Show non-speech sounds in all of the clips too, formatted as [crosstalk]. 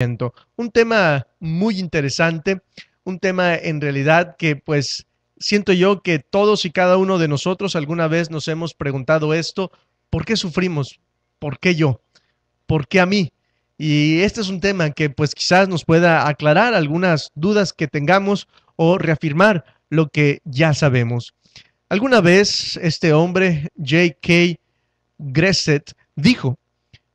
Un tema muy interesante, un tema en realidad que pues siento yo que todos y cada uno de nosotros alguna vez nos hemos preguntado esto, ¿por qué sufrimos? ¿Por qué yo? ¿Por qué a mí? Y este es un tema que pues quizás nos pueda aclarar algunas dudas que tengamos o reafirmar lo que ya sabemos. Alguna vez este hombre, J.K. Gresset, dijo,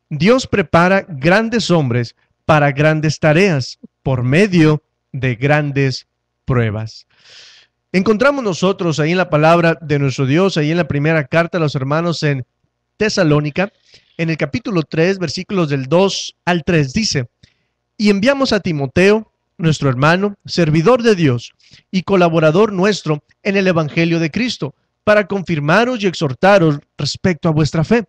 Dios prepara grandes hombres para grandes tareas por medio de grandes pruebas. Encontramos nosotros ahí en la palabra de nuestro Dios, ahí en la primera carta a los hermanos en Tesalónica, en el capítulo 3, versículos del 2 al 3, dice, y enviamos a Timoteo, nuestro hermano, servidor de Dios y colaborador nuestro en el Evangelio de Cristo, para confirmaros y exhortaros respecto a vuestra fe,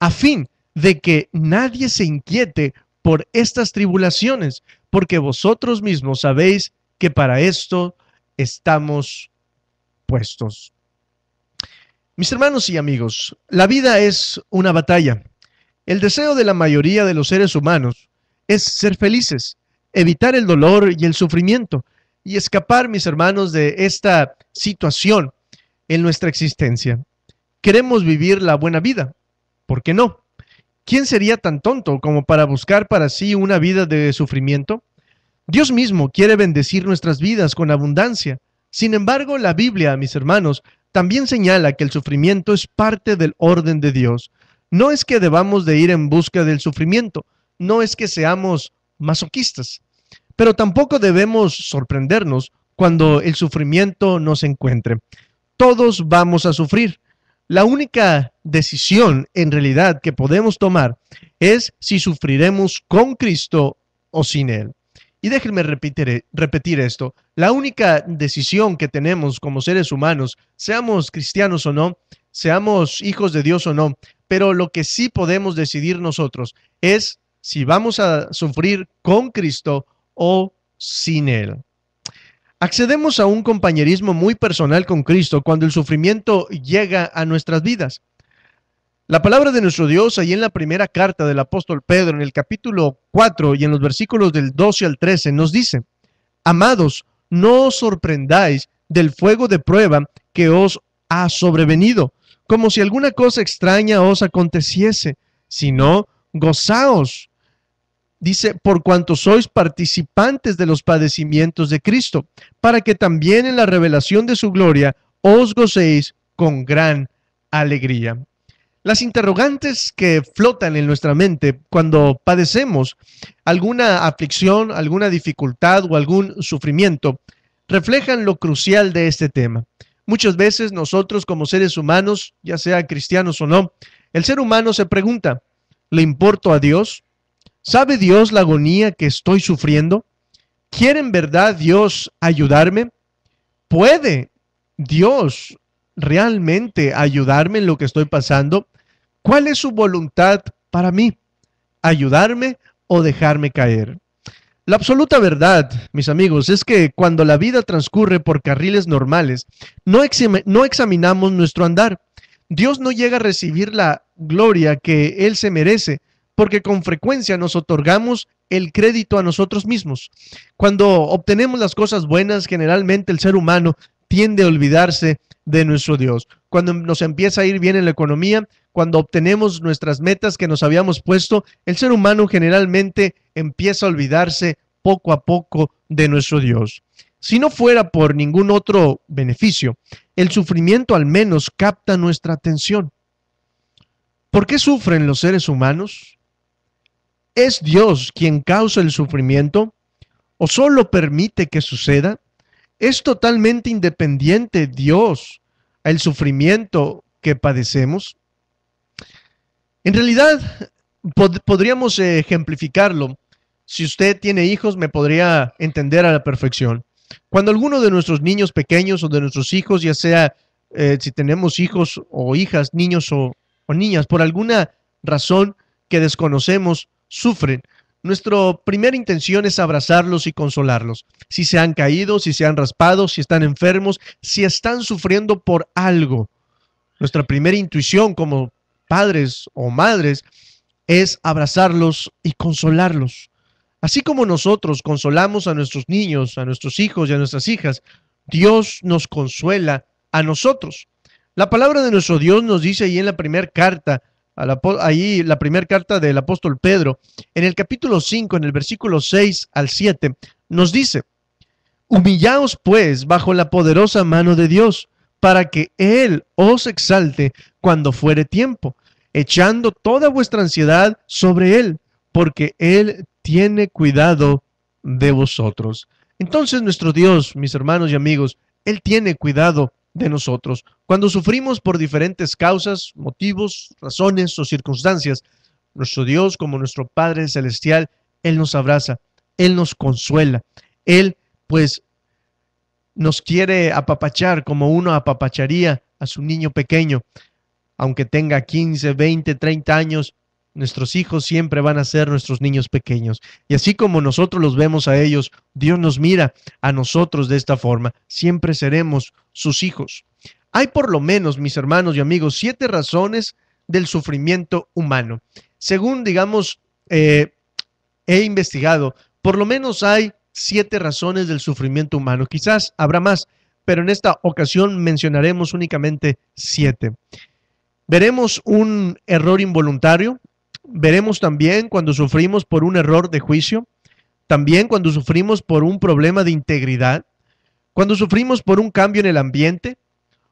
a fin de que nadie se inquiete por estas tribulaciones, porque vosotros mismos sabéis que para esto estamos puestos. Mis hermanos y amigos, la vida es una batalla. El deseo de la mayoría de los seres humanos es ser felices, evitar el dolor y el sufrimiento y escapar, mis hermanos, de esta situación en nuestra existencia. Queremos vivir la buena vida. ¿Por qué no? ¿Quién sería tan tonto como para buscar para sí una vida de sufrimiento? Dios mismo quiere bendecir nuestras vidas con abundancia. Sin embargo, la Biblia, mis hermanos, también señala que el sufrimiento es parte del orden de Dios. No es que debamos de ir en busca del sufrimiento, no es que seamos masoquistas, pero tampoco debemos sorprendernos cuando el sufrimiento nos encuentre. Todos vamos a sufrir, la única decisión en realidad que podemos tomar es si sufriremos con Cristo o sin Él. Y déjenme repetir, repetir, esto. La única decisión que tenemos como seres humanos, seamos cristianos o no, seamos hijos de Dios o no, pero lo que sí podemos decidir nosotros es si vamos a sufrir con Cristo o sin Él. Accedemos a un compañerismo muy personal con Cristo cuando el sufrimiento llega a nuestras vidas. La palabra de nuestro Dios, ahí en la primera carta del apóstol Pedro, en el capítulo 4 y en los versículos del 12 al 13, nos dice, Amados, no os sorprendáis del fuego de prueba que os ha sobrevenido, como si alguna cosa extraña os aconteciese, sino gozaos dice, por cuanto sois participantes de los padecimientos de Cristo, para que también en la revelación de su gloria os gocéis con gran alegría. Las interrogantes que flotan en nuestra mente cuando padecemos alguna aflicción, alguna dificultad o algún sufrimiento reflejan lo crucial de este tema. Muchas veces nosotros como seres humanos, ya sea cristianos o no, el ser humano se pregunta, ¿le importo a Dios? ¿Sabe Dios la agonía que estoy sufriendo? ¿Quiere en verdad Dios ayudarme? ¿Puede Dios realmente ayudarme en lo que estoy pasando? ¿Cuál es su voluntad para mí? ¿Ayudarme o dejarme caer? La absoluta verdad, mis amigos, es que cuando la vida transcurre por carriles normales, no, no examinamos nuestro andar. Dios no llega a recibir la gloria que Él se merece porque con frecuencia nos otorgamos el crédito a nosotros mismos. Cuando obtenemos las cosas buenas, generalmente el ser humano tiende a olvidarse de nuestro Dios. Cuando nos empieza a ir bien en la economía, cuando obtenemos nuestras metas que nos habíamos puesto, el ser humano generalmente empieza a olvidarse poco a poco de nuestro Dios. Si no fuera por ningún otro beneficio, el sufrimiento al menos capta nuestra atención. ¿Por qué sufren los seres humanos? ¿Es Dios quien causa el sufrimiento o solo permite que suceda? ¿Es totalmente independiente Dios al sufrimiento que padecemos? En realidad, podríamos ejemplificarlo. Si usted tiene hijos, me podría entender a la perfección. Cuando alguno de nuestros niños pequeños o de nuestros hijos, ya sea eh, si tenemos hijos o hijas, niños o niñas, por alguna razón que desconocemos, sufren, nuestra primera intención es abrazarlos y consolarlos. Si se han caído, si se han raspado, si están enfermos, si están sufriendo por algo. Nuestra primera intuición como padres o madres es abrazarlos y consolarlos. Así como nosotros consolamos a nuestros niños, a nuestros hijos y a nuestras hijas, Dios nos consuela a nosotros. La palabra de nuestro Dios nos dice ahí en la primera carta, ahí la primera carta del apóstol Pedro, en el capítulo 5, en el versículo 6 al 7, nos dice, Humillaos pues bajo la poderosa mano de Dios, para que Él os exalte cuando fuere tiempo, echando toda vuestra ansiedad sobre Él, porque Él tiene cuidado de vosotros. Entonces nuestro Dios, mis hermanos y amigos, Él tiene cuidado de nosotros. Cuando sufrimos por diferentes causas, motivos, razones o circunstancias, nuestro Dios como nuestro Padre Celestial, Él nos abraza, Él nos consuela, Él pues nos quiere apapachar como uno apapacharía a su niño pequeño. Aunque tenga 15, 20, 30 años, nuestros hijos siempre van a ser nuestros niños pequeños. Y así como nosotros los vemos a ellos, Dios nos mira a nosotros de esta forma. Siempre seremos sus hijos. Hay por lo menos, mis hermanos y amigos, siete razones del sufrimiento humano. Según, digamos, eh, he investigado, por lo menos hay siete razones del sufrimiento humano. Quizás habrá más, pero en esta ocasión mencionaremos únicamente siete. Veremos un error involuntario, veremos también cuando sufrimos por un error de juicio, también cuando sufrimos por un problema de integridad, cuando sufrimos por un cambio en el ambiente,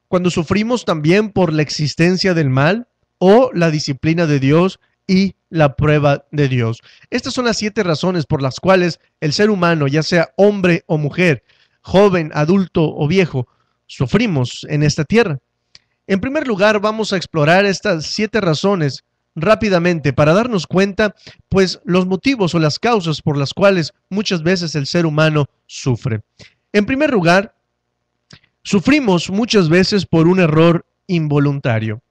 cuando sufrimos también por la existencia del mal o la disciplina de Dios y la prueba de Dios. Estas son las siete razones por las cuales el ser humano, ya sea hombre o mujer, joven, adulto o viejo, sufrimos en esta tierra. En primer lugar, vamos a explorar estas siete razones rápidamente para darnos cuenta, pues, los motivos o las causas por las cuales muchas veces el ser humano sufre. En primer lugar, sufrimos muchas veces por un error involuntario.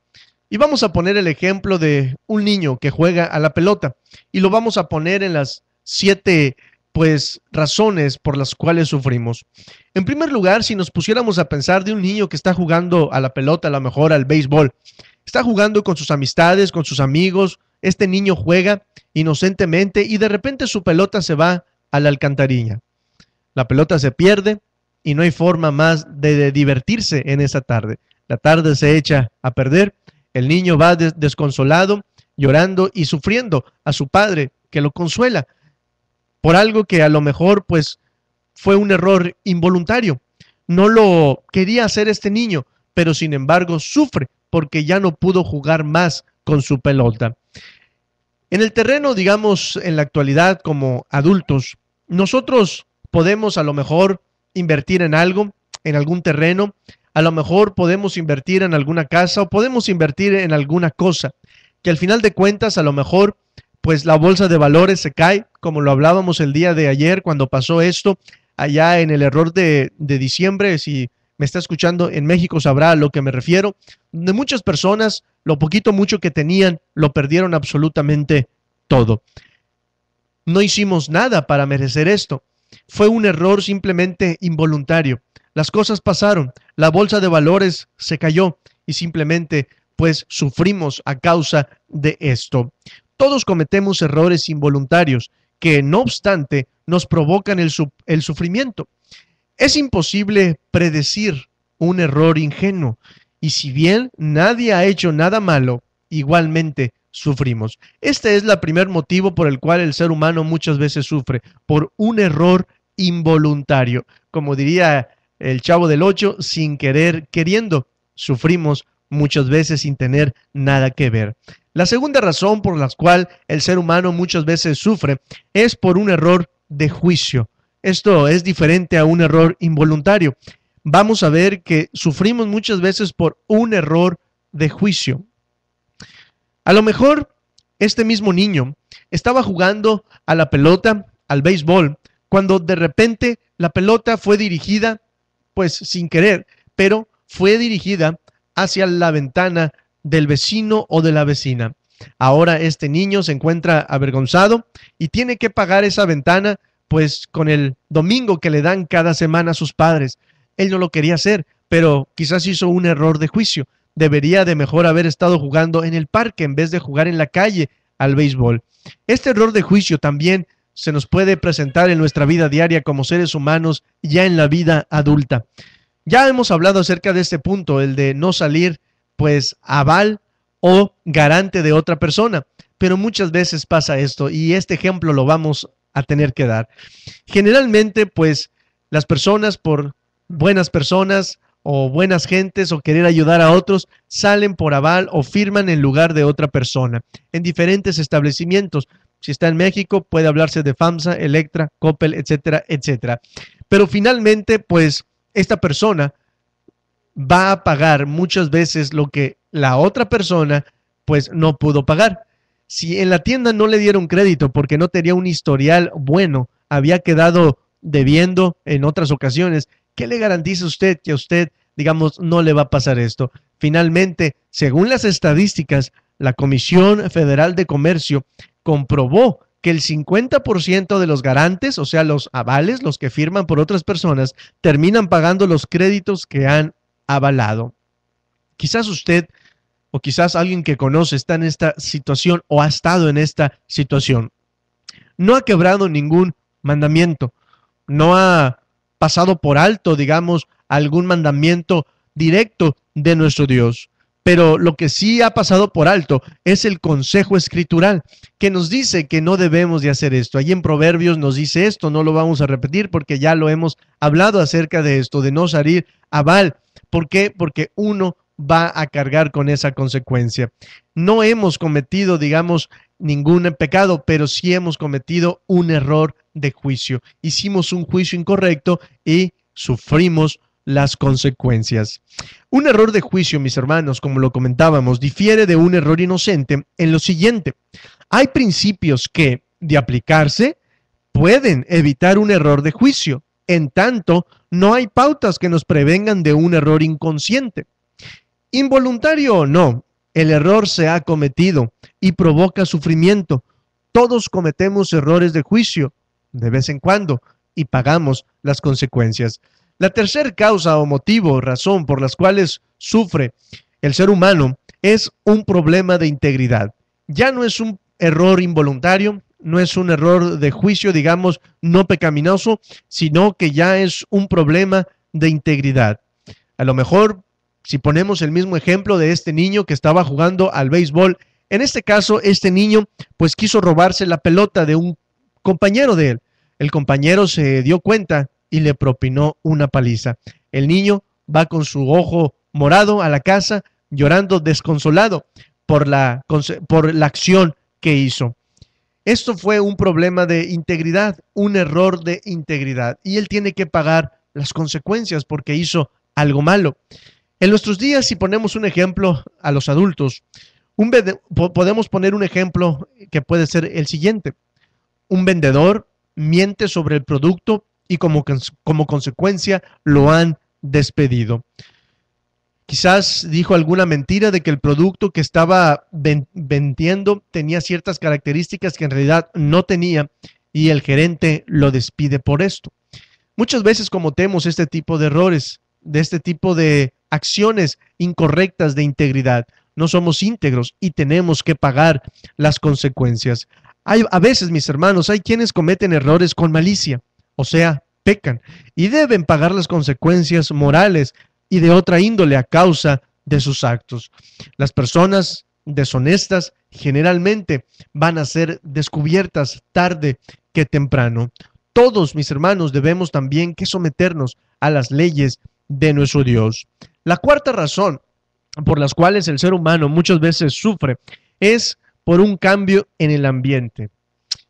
Y vamos a poner el ejemplo de un niño que juega a la pelota y lo vamos a poner en las siete pues razones por las cuales sufrimos. En primer lugar, si nos pusiéramos a pensar de un niño que está jugando a la pelota, a lo mejor al béisbol, está jugando con sus amistades, con sus amigos, este niño juega inocentemente y de repente su pelota se va a la alcantarilla. La pelota se pierde y no hay forma más de divertirse en esa tarde. La tarde se echa a perder el niño va desconsolado, llorando y sufriendo a su padre, que lo consuela por algo que a lo mejor pues fue un error involuntario. No lo quería hacer este niño, pero sin embargo sufre porque ya no pudo jugar más con su pelota. En el terreno, digamos, en la actualidad como adultos, nosotros podemos a lo mejor invertir en algo, en algún terreno, a lo mejor podemos invertir en alguna casa o podemos invertir en alguna cosa, que al final de cuentas a lo mejor pues la bolsa de valores se cae, como lo hablábamos el día de ayer cuando pasó esto, allá en el error de, de diciembre, si me está escuchando en México sabrá a lo que me refiero, de muchas personas, lo poquito mucho que tenían, lo perdieron absolutamente todo. No hicimos nada para merecer esto. Fue un error simplemente involuntario. Las cosas pasaron, la bolsa de valores se cayó y simplemente pues sufrimos a causa de esto. Todos cometemos errores involuntarios que no obstante nos provocan el sufrimiento. Es imposible predecir un error ingenuo y si bien nadie ha hecho nada malo, igualmente sufrimos. Este es el primer motivo por el cual el ser humano muchas veces sufre, por un error involuntario. Como diría el chavo del 8, sin querer, queriendo. Sufrimos muchas veces sin tener nada que ver. La segunda razón por la cual el ser humano muchas veces sufre es por un error de juicio. Esto es diferente a un error involuntario. Vamos a ver que sufrimos muchas veces por un error de juicio. A lo mejor este mismo niño estaba jugando a la pelota, al béisbol, cuando de repente la pelota fue dirigida pues sin querer, pero fue dirigida hacia la ventana del vecino o de la vecina. Ahora este niño se encuentra avergonzado y tiene que pagar esa ventana pues con el domingo que le dan cada semana a sus padres. Él no lo quería hacer, pero quizás hizo un error de juicio. Debería de mejor haber estado jugando en el parque en vez de jugar en la calle al béisbol. Este error de juicio también se nos puede presentar en nuestra vida diaria como seres humanos ya en la vida adulta. Ya hemos hablado acerca de este punto, el de no salir pues aval o garante de otra persona, pero muchas veces pasa esto y este ejemplo lo vamos a tener que dar. Generalmente pues las personas por buenas personas o buenas gentes o querer ayudar a otros salen por aval o firman en lugar de otra persona en diferentes establecimientos. Si está en México, puede hablarse de FAMSA, Electra, Coppel, etcétera, etcétera. Pero finalmente, pues esta persona va a pagar muchas veces lo que la otra persona pues no pudo pagar. Si en la tienda no le dieron crédito porque no tenía un historial bueno, había quedado debiendo en otras ocasiones, ¿qué le garantiza usted que a usted, digamos, no le va a pasar esto? Finalmente, según las estadísticas, la Comisión Federal de Comercio comprobó que el 50% de los garantes, o sea, los avales, los que firman por otras personas, terminan pagando los créditos que han avalado. Quizás usted o quizás alguien que conoce está en esta situación o ha estado en esta situación. No ha quebrado ningún mandamiento, no ha pasado por alto, digamos, algún mandamiento directo de nuestro Dios. Pero lo que sí ha pasado por alto es el consejo escritural que nos dice que no debemos de hacer esto. Allí en Proverbios nos dice esto, no lo vamos a repetir porque ya lo hemos hablado acerca de esto, de no salir a Val. ¿Por qué? Porque uno va a cargar con esa consecuencia. No hemos cometido, digamos, ningún pecado, pero sí hemos cometido un error de juicio. Hicimos un juicio incorrecto y sufrimos las consecuencias. Un error de juicio, mis hermanos, como lo comentábamos, difiere de un error inocente en lo siguiente. Hay principios que, de aplicarse, pueden evitar un error de juicio. En tanto, no hay pautas que nos prevengan de un error inconsciente. Involuntario o no, el error se ha cometido y provoca sufrimiento. Todos cometemos errores de juicio de vez en cuando y pagamos las consecuencias. La tercera causa o motivo o razón por las cuales sufre el ser humano es un problema de integridad. Ya no es un error involuntario, no es un error de juicio, digamos, no pecaminoso, sino que ya es un problema de integridad. A lo mejor, si ponemos el mismo ejemplo de este niño que estaba jugando al béisbol, en este caso, este niño pues quiso robarse la pelota de un compañero de él. El compañero se dio cuenta y le propinó una paliza. El niño va con su ojo morado a la casa, llorando desconsolado por la, por la acción que hizo. Esto fue un problema de integridad, un error de integridad, y él tiene que pagar las consecuencias porque hizo algo malo. En nuestros días, si ponemos un ejemplo a los adultos, podemos poner un ejemplo que puede ser el siguiente. Un vendedor miente sobre el producto y como, como consecuencia lo han despedido. Quizás dijo alguna mentira de que el producto que estaba vendiendo tenía ciertas características que en realidad no tenía y el gerente lo despide por esto. Muchas veces cometemos este tipo de errores, de este tipo de acciones incorrectas de integridad. No somos íntegros y tenemos que pagar las consecuencias. Hay, a veces, mis hermanos, hay quienes cometen errores con malicia o sea, pecan y deben pagar las consecuencias morales y de otra índole a causa de sus actos. Las personas deshonestas generalmente van a ser descubiertas tarde que temprano. Todos, mis hermanos, debemos también que someternos a las leyes de nuestro Dios. La cuarta razón por las cuales el ser humano muchas veces sufre es por un cambio en el ambiente.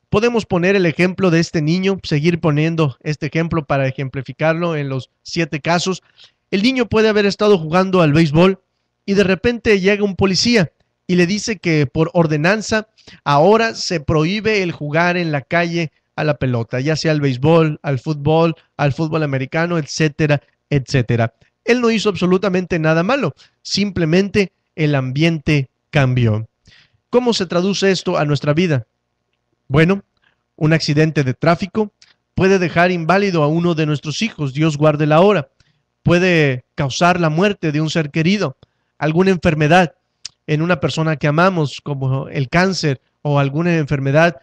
Podemos poner el ejemplo de este niño, seguir poniendo este ejemplo para ejemplificarlo en los siete casos. El niño puede haber estado jugando al béisbol y de repente llega un policía y le dice que por ordenanza ahora se prohíbe el jugar en la calle a la pelota, ya sea al béisbol, al fútbol, al fútbol americano, etcétera, etcétera. Él no hizo absolutamente nada malo, simplemente el ambiente cambió. ¿Cómo se traduce esto a nuestra vida? Bueno, un accidente de tráfico puede dejar inválido a uno de nuestros hijos, Dios guarde la hora. Puede causar la muerte de un ser querido, alguna enfermedad en una persona que amamos, como el cáncer o alguna enfermedad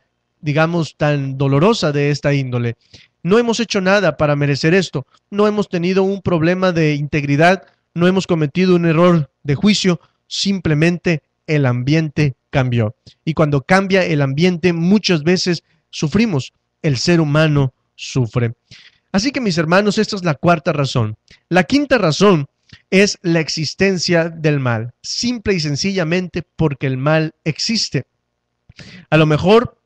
digamos, tan dolorosa de esta índole. No hemos hecho nada para merecer esto, no hemos tenido un problema de integridad, no hemos cometido un error de juicio, simplemente el ambiente cambió. Y cuando cambia el ambiente, muchas veces sufrimos, el ser humano sufre. Así que mis hermanos, esta es la cuarta razón. La quinta razón es la existencia del mal, simple y sencillamente porque el mal existe. A lo mejor,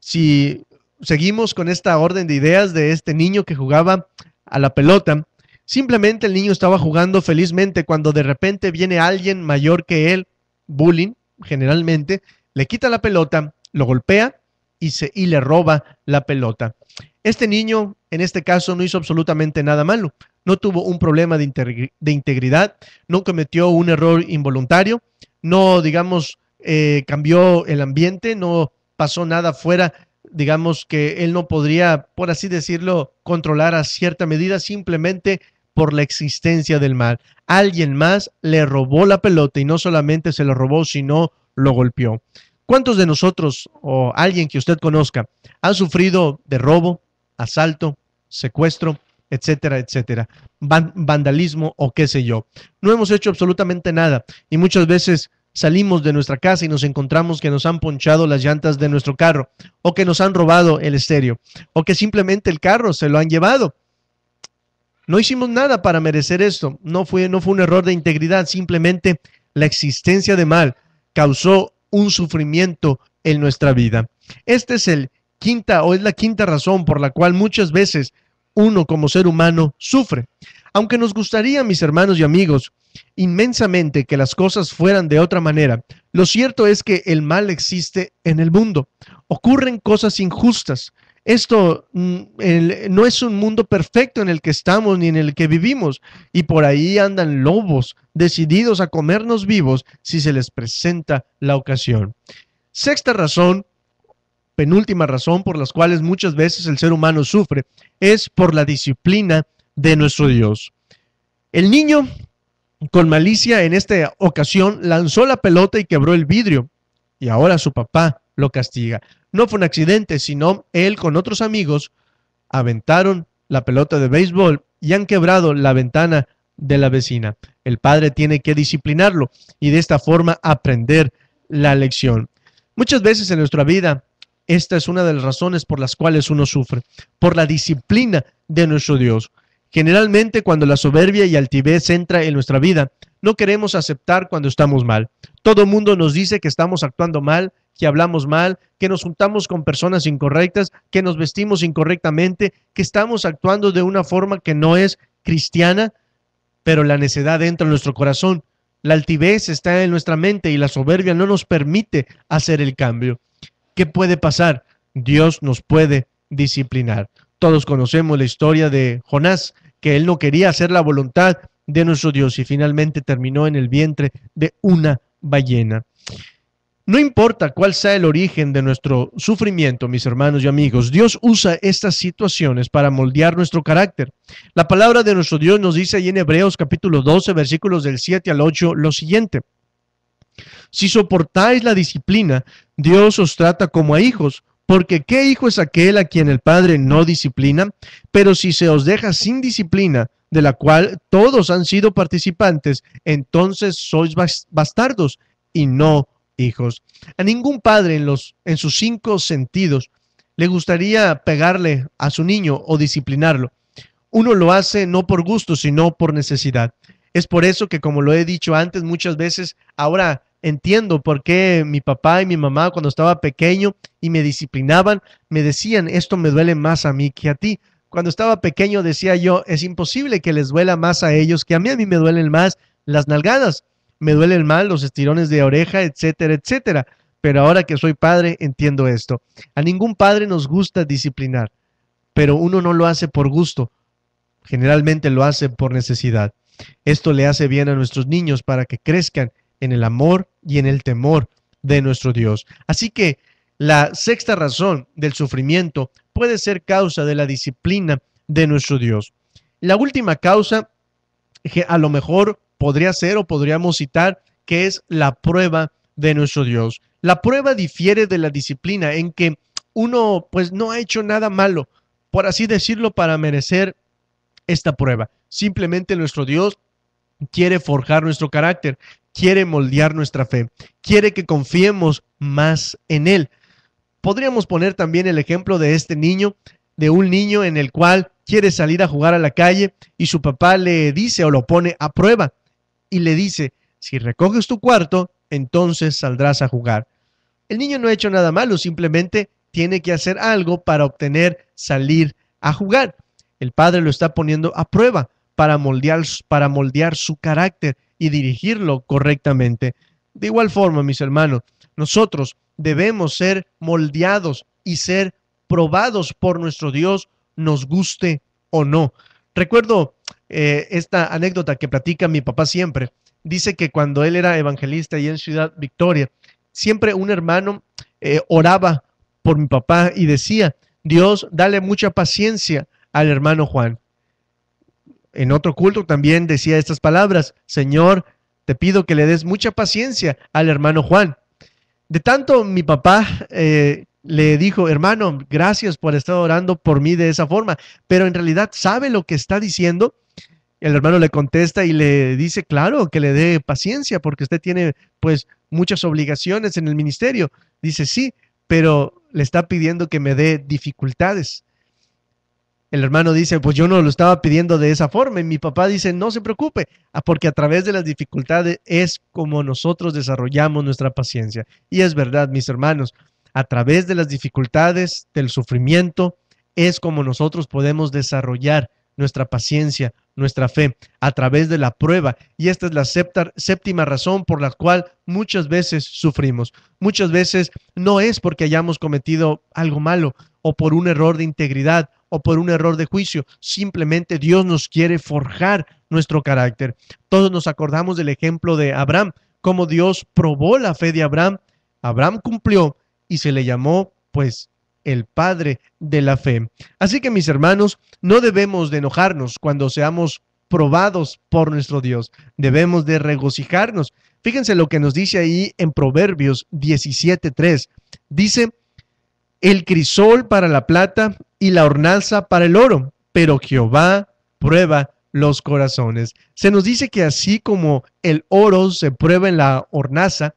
si seguimos con esta orden de ideas de este niño que jugaba a la pelota, simplemente el niño estaba jugando felizmente cuando de repente viene alguien mayor que él, bullying generalmente, le quita la pelota, lo golpea y, se, y le roba la pelota. Este niño, en este caso, no hizo absolutamente nada malo. No tuvo un problema de, de integridad, no cometió un error involuntario, no, digamos, eh, cambió el ambiente, no pasó nada fuera, digamos que él no podría, por así decirlo, controlar a cierta medida simplemente por la existencia del mal. Alguien más le robó la pelota y no solamente se lo robó, sino lo golpeó. ¿Cuántos de nosotros o alguien que usted conozca han sufrido de robo, asalto, secuestro, etcétera, etcétera, vandalismo o qué sé yo? No hemos hecho absolutamente nada y muchas veces salimos de nuestra casa y nos encontramos que nos han ponchado las llantas de nuestro carro o que nos han robado el estéreo o que simplemente el carro se lo han llevado. No hicimos nada para merecer esto. No fue, no fue un error de integridad, simplemente la existencia de mal causó un sufrimiento en nuestra vida. Esta es el quinta o es la quinta razón por la cual muchas veces uno como ser humano sufre. Aunque nos gustaría, mis hermanos y amigos, inmensamente que las cosas fueran de otra manera, lo cierto es que el mal existe en el mundo. Ocurren cosas injustas. Esto mm, no es un mundo perfecto en el que estamos ni en el que vivimos. Y por ahí andan lobos decididos a comernos vivos si se les presenta la ocasión. Sexta razón, penúltima razón por las cuales muchas veces el ser humano sufre, es por la disciplina de nuestro Dios. El niño con malicia en esta ocasión lanzó la pelota y quebró el vidrio y ahora su papá lo castiga. No fue un accidente, sino él con otros amigos aventaron la pelota de béisbol y han quebrado la ventana de la vecina. El padre tiene que disciplinarlo y de esta forma aprender la lección. Muchas veces en nuestra vida, esta es una de las razones por las cuales uno sufre, por la disciplina de nuestro Dios. Generalmente cuando la soberbia y altivez entra en nuestra vida, no queremos aceptar cuando estamos mal. Todo mundo nos dice que estamos actuando mal, que hablamos mal, que nos juntamos con personas incorrectas, que nos vestimos incorrectamente, que estamos actuando de una forma que no es cristiana, pero la necedad entra en nuestro corazón. La altivez está en nuestra mente y la soberbia no nos permite hacer el cambio. ¿Qué puede pasar? Dios nos puede disciplinar. Todos conocemos la historia de Jonás, que él no quería hacer la voluntad de nuestro Dios y finalmente terminó en el vientre de una ballena. No importa cuál sea el origen de nuestro sufrimiento, mis hermanos y amigos, Dios usa estas situaciones para moldear nuestro carácter. La palabra de nuestro Dios nos dice ahí en Hebreos capítulo 12, versículos del 7 al 8, lo siguiente. Si soportáis la disciplina, Dios os trata como a hijos. Porque ¿qué hijo es aquel a quien el Padre no disciplina? Pero si se os deja sin disciplina, de la cual todos han sido participantes, entonces sois bastardos y no hijos. A ningún padre en, los, en sus cinco sentidos le gustaría pegarle a su niño o disciplinarlo. Uno lo hace no por gusto, sino por necesidad. Es por eso que, como lo he dicho antes, muchas veces ahora entiendo por qué mi papá y mi mamá cuando estaba pequeño y me disciplinaban, me decían, esto me duele más a mí que a ti. Cuando estaba pequeño decía yo, es imposible que les duela más a ellos que a mí, a mí me duelen más las nalgadas, me duelen más los estirones de oreja, etcétera, etcétera. Pero ahora que soy padre, entiendo esto. A ningún padre nos gusta disciplinar, pero uno no lo hace por gusto, generalmente lo hace por necesidad. Esto le hace bien a nuestros niños para que crezcan en el amor y en el temor de nuestro Dios. Así que la sexta razón del sufrimiento puede ser causa de la disciplina de nuestro Dios. La última causa que a lo mejor podría ser o podríamos citar que es la prueba de nuestro Dios. La prueba difiere de la disciplina en que uno pues no ha hecho nada malo, por así decirlo, para merecer esta prueba. Simplemente nuestro Dios quiere forjar nuestro carácter, quiere moldear nuestra fe, quiere que confiemos más en Él. Podríamos poner también el ejemplo de este niño, de un niño en el cual quiere salir a jugar a la calle y su papá le dice o lo pone a prueba y le dice, si recoges tu cuarto, entonces saldrás a jugar. El niño no ha hecho nada malo, simplemente tiene que hacer algo para obtener salir a jugar. El padre lo está poniendo a prueba para moldear, para moldear su carácter y dirigirlo correctamente. De igual forma, mis hermanos, nosotros debemos ser moldeados y ser probados por nuestro Dios, nos guste o no. Recuerdo eh, esta anécdota que platica mi papá siempre. Dice que cuando él era evangelista y en Ciudad Victoria, siempre un hermano eh, oraba por mi papá y decía, Dios, dale mucha paciencia al hermano Juan. En otro culto también decía estas palabras, Señor, te pido que le des mucha paciencia al hermano Juan. De tanto mi papá eh, le dijo, hermano, gracias por estar orando por mí de esa forma, pero en realidad sabe lo que está diciendo. El hermano le contesta y le dice, claro, que le dé paciencia porque usted tiene pues muchas obligaciones en el ministerio. Dice, sí, pero le está pidiendo que me dé dificultades. El hermano dice, pues yo no lo estaba pidiendo de esa forma. Y mi papá dice, no se preocupe, ah, porque a través de las dificultades es como nosotros desarrollamos nuestra paciencia. Y es verdad, mis hermanos, a través de las dificultades, del sufrimiento, es como nosotros podemos desarrollar nuestra paciencia, nuestra fe, a través de la prueba. Y esta es la séptima razón por la cual muchas veces sufrimos. Muchas veces no es porque hayamos cometido algo malo o por un error de integridad o por un error de juicio. Simplemente Dios nos quiere forjar nuestro carácter. Todos nos acordamos del ejemplo de Abraham, cómo Dios probó la fe de Abraham. Abraham cumplió y se le llamó pues el padre de la fe. Así que mis hermanos, no debemos de enojarnos cuando seamos probados por nuestro Dios. Debemos de regocijarnos. Fíjense lo que nos dice ahí en Proverbios 17.3. Dice, el crisol para la plata y la hornaza para el oro, pero Jehová prueba los corazones. Se nos dice que así como el oro se prueba en la hornaza,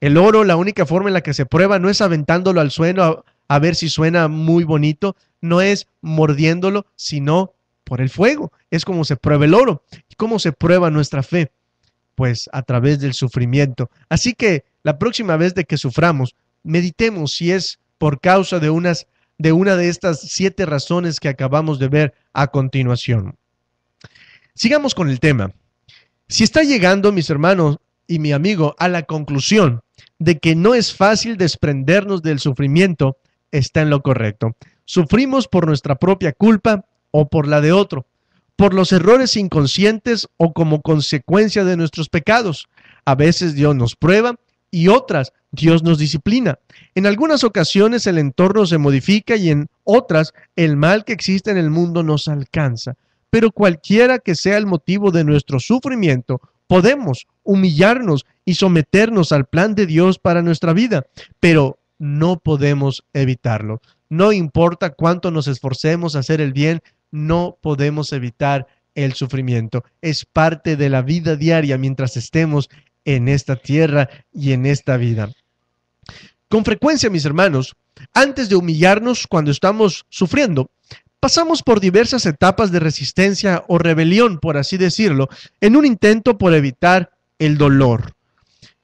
el oro, la única forma en la que se prueba no es aventándolo al suelo a, ver si suena muy bonito, no es mordiéndolo, sino por el fuego. Es como se prueba el oro. ¿Y cómo se prueba nuestra fe? Pues a través del sufrimiento. Así que la próxima vez de que suframos, meditemos si es por causa de unas de una de estas siete razones que acabamos de ver a continuación. Sigamos con el tema. Si está llegando, mis hermanos y mi amigo, a la conclusión de que no es fácil desprendernos del sufrimiento, está en lo correcto. Sufrimos por nuestra propia culpa o por la de otro, por los errores inconscientes o como consecuencia de nuestros pecados. A veces Dios nos prueba y otras Dios nos disciplina. En algunas ocasiones el entorno se modifica y en otras el mal que existe en el mundo nos alcanza. Pero cualquiera que sea el motivo de nuestro sufrimiento, podemos humillarnos y someternos al plan de Dios para nuestra vida, pero no podemos evitarlo. No importa cuánto nos esforcemos a hacer el bien, no podemos evitar el sufrimiento. Es parte de la vida diaria mientras estemos en esta tierra y en esta vida. Con frecuencia, mis hermanos, antes de humillarnos cuando estamos sufriendo, pasamos por diversas etapas de resistencia o rebelión, por así decirlo, en un intento por evitar el dolor.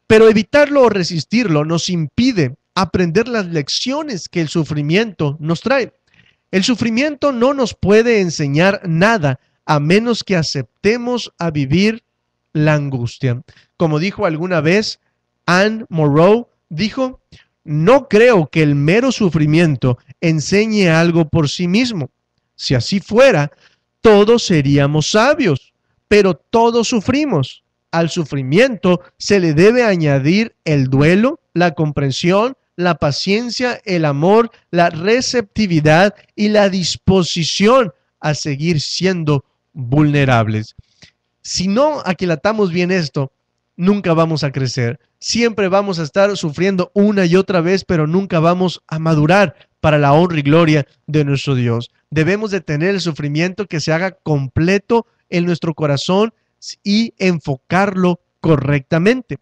Pero evitarlo o resistirlo nos impide aprender las lecciones que el sufrimiento nos trae. El sufrimiento no nos puede enseñar nada a menos que aceptemos a vivir la angustia. Como dijo alguna vez Anne Moreau, dijo, no creo que el mero sufrimiento enseñe algo por sí mismo. Si así fuera, todos seríamos sabios, pero todos sufrimos. Al sufrimiento se le debe añadir el duelo, la comprensión, la paciencia, el amor, la receptividad y la disposición a seguir siendo vulnerables. Si no aquilatamos bien esto, nunca vamos a crecer. Siempre vamos a estar sufriendo una y otra vez, pero nunca vamos a madurar para la honra y gloria de nuestro Dios. Debemos de tener el sufrimiento que se haga completo en nuestro corazón y enfocarlo correctamente.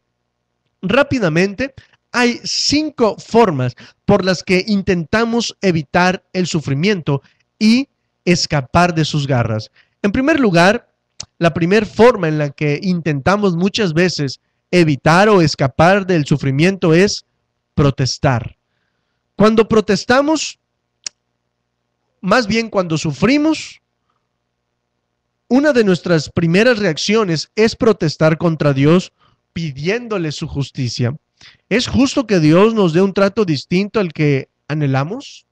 Rápidamente, hay cinco formas por las que intentamos evitar el sufrimiento y escapar de sus garras. En primer lugar, la primera forma en la que intentamos muchas veces evitar o escapar del sufrimiento es protestar. Cuando protestamos, más bien cuando sufrimos, una de nuestras primeras reacciones es protestar contra Dios pidiéndole su justicia. ¿Es justo que Dios nos dé un trato distinto al que anhelamos?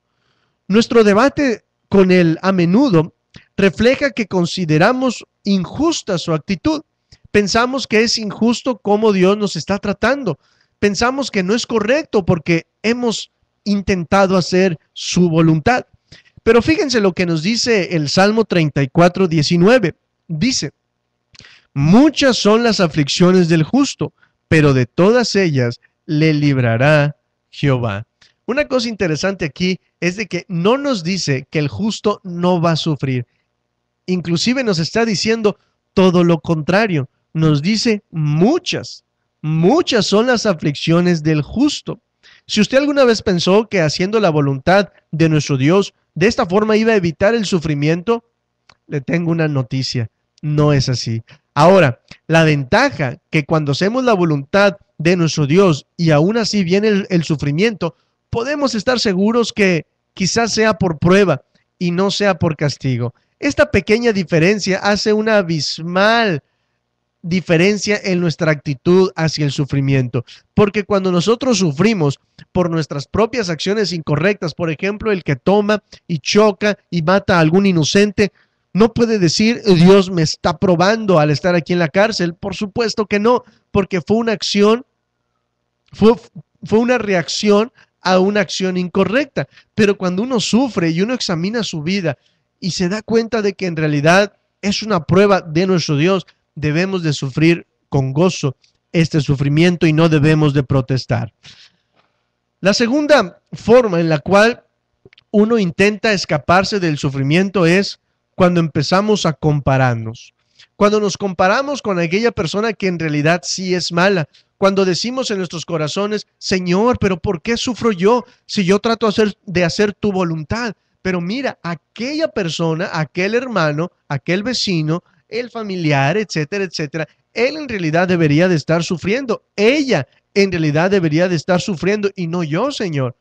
Nuestro debate con Él a menudo refleja que consideramos injusta su actitud. Pensamos que es injusto cómo Dios nos está tratando. Pensamos que no es correcto porque hemos intentado hacer su voluntad. Pero fíjense lo que nos dice el Salmo 34, 19. Dice, muchas son las aflicciones del justo, pero de todas ellas le librará Jehová. Una cosa interesante aquí es de que no nos dice que el justo no va a sufrir. Inclusive nos está diciendo todo lo contrario. Nos dice muchas, muchas son las aflicciones del justo. Si usted alguna vez pensó que haciendo la voluntad de nuestro Dios de esta forma iba a evitar el sufrimiento, le tengo una noticia, no es así. Ahora, la ventaja que cuando hacemos la voluntad de nuestro Dios y aún así viene el, el sufrimiento, podemos estar seguros que quizás sea por prueba y no sea por castigo. Esta pequeña diferencia hace una abismal diferencia en nuestra actitud hacia el sufrimiento. Porque cuando nosotros sufrimos por nuestras propias acciones incorrectas, por ejemplo, el que toma y choca y mata a algún inocente, no puede decir Dios me está probando al estar aquí en la cárcel. Por supuesto que no, porque fue una acción, fue, fue una reacción a una acción incorrecta. Pero cuando uno sufre y uno examina su vida y se da cuenta de que en realidad es una prueba de nuestro Dios, debemos de sufrir con gozo este sufrimiento y no debemos de protestar. La segunda forma en la cual uno intenta escaparse del sufrimiento es cuando empezamos a compararnos. Cuando nos comparamos con aquella persona que en realidad sí es mala. Cuando decimos en nuestros corazones, Señor, pero ¿por qué sufro yo si yo trato de hacer tu voluntad? Pero mira, aquella persona, aquel hermano, aquel vecino, el familiar, etcétera, etcétera, él en realidad debería de estar sufriendo. Ella en realidad debería de estar sufriendo y no yo, Señor.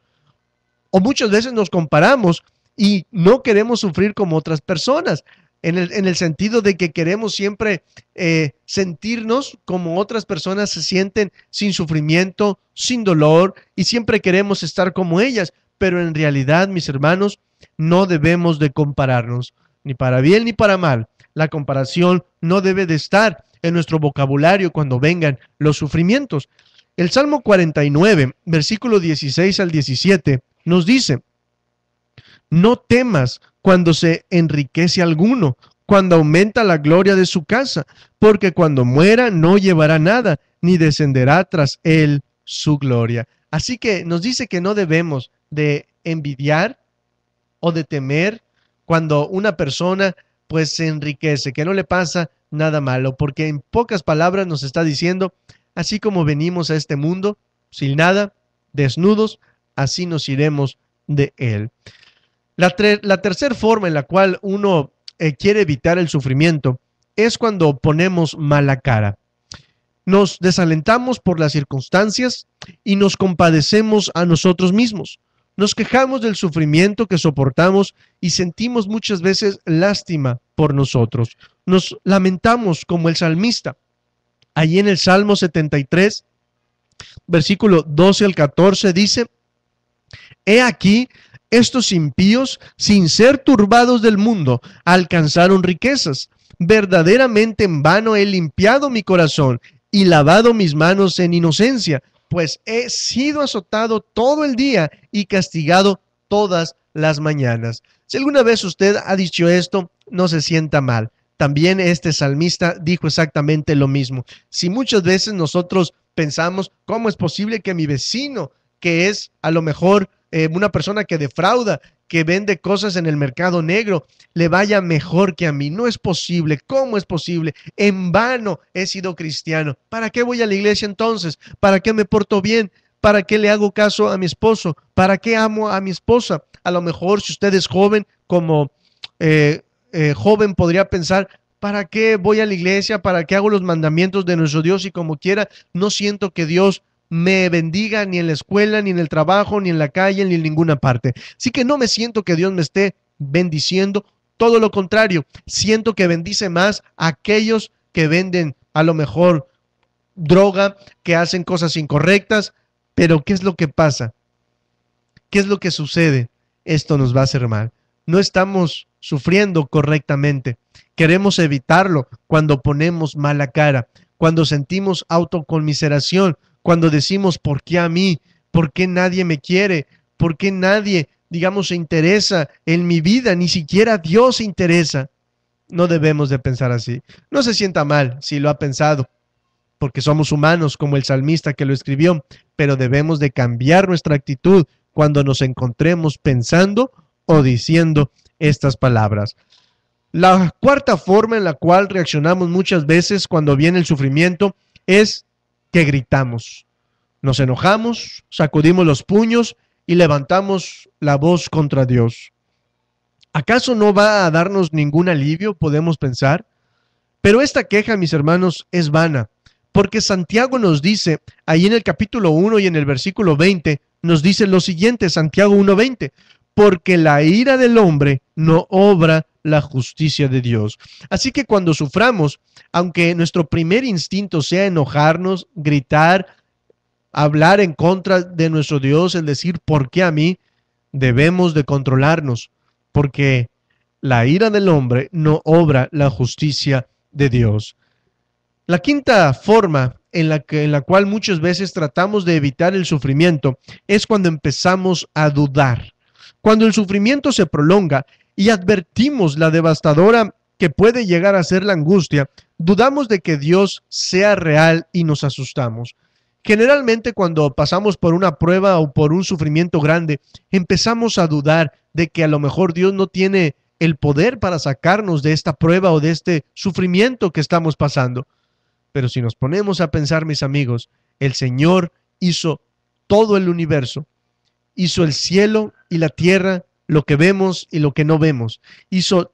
O muchas veces nos comparamos y no queremos sufrir como otras personas, en el, en el sentido de que queremos siempre eh, sentirnos como otras personas se sienten sin sufrimiento, sin dolor, y siempre queremos estar como ellas. Pero en realidad, mis hermanos, no debemos de compararnos, ni para bien ni para mal la comparación no debe de estar en nuestro vocabulario cuando vengan los sufrimientos. El Salmo 49, versículo 16 al 17, nos dice, no temas cuando se enriquece alguno, cuando aumenta la gloria de su casa, porque cuando muera no llevará nada, ni descenderá tras él su gloria. Así que nos dice que no debemos de envidiar o de temer cuando una persona pues se enriquece, que no le pasa nada malo, porque en pocas palabras nos está diciendo, así como venimos a este mundo, sin nada, desnudos, así nos iremos de él. La, tercera forma en la cual uno eh, quiere evitar el sufrimiento es cuando ponemos mala cara. Nos desalentamos por las circunstancias y nos compadecemos a nosotros mismos. Nos quejamos del sufrimiento que soportamos y sentimos muchas veces lástima por nosotros. Nos lamentamos como el salmista. Allí en el Salmo 73, versículo 12 al 14 dice, He aquí, estos impíos, sin ser turbados del mundo, alcanzaron riquezas. Verdaderamente en vano he limpiado mi corazón y lavado mis manos en inocencia pues he sido azotado todo el día y castigado todas las mañanas. Si alguna vez usted ha dicho esto, no se sienta mal. También este salmista dijo exactamente lo mismo. Si muchas veces nosotros pensamos, ¿cómo es posible que mi vecino, que es a lo mejor eh, una persona que defrauda, que vende cosas en el mercado negro, le vaya mejor que a mí. No es posible. ¿Cómo es posible? En vano he sido cristiano. ¿Para qué voy a la iglesia entonces? ¿Para qué me porto bien? ¿Para qué le hago caso a mi esposo? ¿Para qué amo a mi esposa? A lo mejor si usted es joven, como eh, eh, joven podría pensar, ¿para qué voy a la iglesia? ¿Para qué hago los mandamientos de nuestro Dios? Y como quiera, no siento que Dios me bendiga ni en la escuela, ni en el trabajo, ni en la calle, ni en ninguna parte. Así que no me siento que Dios me esté bendiciendo, todo lo contrario, siento que bendice más a aquellos que venden a lo mejor droga, que hacen cosas incorrectas, pero ¿qué es lo que pasa? ¿Qué es lo que sucede? Esto nos va a hacer mal. No estamos sufriendo correctamente. Queremos evitarlo cuando ponemos mala cara, cuando sentimos autoconmiseración, cuando decimos, ¿por qué a mí? ¿Por qué nadie me quiere? ¿Por qué nadie, digamos, se interesa en mi vida? Ni siquiera Dios se interesa. No debemos de pensar así. No se sienta mal si lo ha pensado, porque somos humanos como el salmista que lo escribió, pero debemos de cambiar nuestra actitud cuando nos encontremos pensando o diciendo estas palabras. La cuarta forma en la cual reaccionamos muchas veces cuando viene el sufrimiento es que gritamos. Nos enojamos, sacudimos los puños y levantamos la voz contra Dios. ¿Acaso no va a darnos ningún alivio, podemos pensar? Pero esta queja, mis hermanos, es vana, porque Santiago nos dice, ahí en el capítulo 1 y en el versículo 20, nos dice lo siguiente, Santiago 1.20, porque la ira del hombre no obra la justicia de Dios. Así que cuando suframos, aunque nuestro primer instinto sea enojarnos, gritar, hablar en contra de nuestro Dios, el decir, ¿por qué a mí? Debemos de controlarnos, porque la ira del hombre no obra la justicia de Dios. La quinta forma en la, que, en la cual muchas veces tratamos de evitar el sufrimiento es cuando empezamos a dudar. Cuando el sufrimiento se prolonga y advertimos la devastadora que puede llegar a ser la angustia, dudamos de que Dios sea real y nos asustamos. Generalmente cuando pasamos por una prueba o por un sufrimiento grande, empezamos a dudar de que a lo mejor Dios no tiene el poder para sacarnos de esta prueba o de este sufrimiento que estamos pasando. Pero si nos ponemos a pensar, mis amigos, el Señor hizo todo el universo, hizo el cielo y la tierra lo que vemos y lo que no vemos. Hizo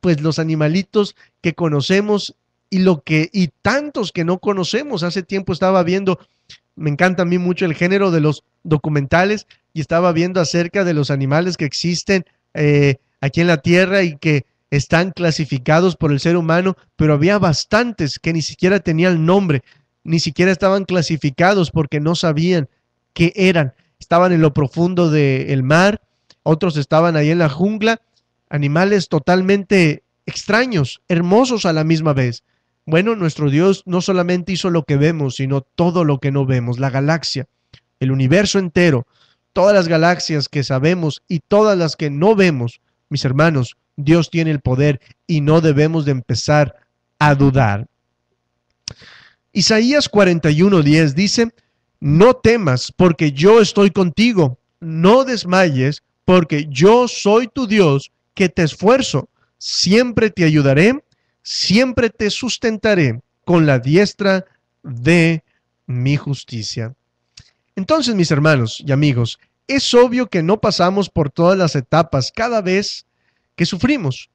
pues los animalitos que conocemos y lo que y tantos que no conocemos. Hace tiempo estaba viendo, me encanta a mí mucho el género de los documentales y estaba viendo acerca de los animales que existen eh, aquí en la Tierra y que están clasificados por el ser humano, pero había bastantes que ni siquiera tenían nombre, ni siquiera estaban clasificados porque no sabían qué eran. Estaban en lo profundo del mar otros estaban ahí en la jungla, animales totalmente extraños, hermosos a la misma vez. Bueno, nuestro Dios no solamente hizo lo que vemos, sino todo lo que no vemos, la galaxia, el universo entero, todas las galaxias que sabemos y todas las que no vemos. Mis hermanos, Dios tiene el poder y no debemos de empezar a dudar. Isaías 41:10 dice, no temas porque yo estoy contigo, no desmayes porque yo soy tu Dios que te esfuerzo, siempre te ayudaré, siempre te sustentaré con la diestra de mi justicia. Entonces, mis hermanos y amigos, es obvio que no pasamos por todas las etapas cada vez que sufrimos,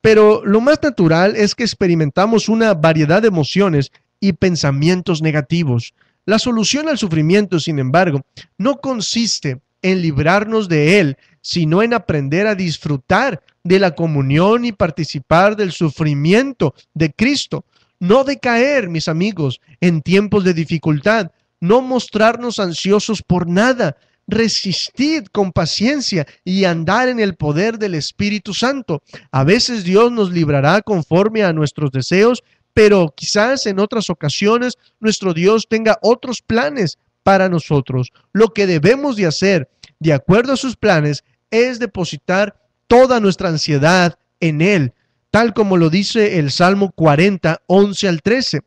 pero lo más natural es que experimentamos una variedad de emociones y pensamientos negativos. La solución al sufrimiento, sin embargo, no consiste en librarnos de él, sino en aprender a disfrutar de la comunión y participar del sufrimiento de Cristo. No decaer, mis amigos, en tiempos de dificultad, no mostrarnos ansiosos por nada, resistid con paciencia y andar en el poder del Espíritu Santo. A veces Dios nos librará conforme a nuestros deseos, pero quizás en otras ocasiones nuestro Dios tenga otros planes para nosotros. Lo que debemos de hacer, de acuerdo a sus planes, es depositar toda nuestra ansiedad en Él, tal como lo dice el Salmo 40, 11 al 13.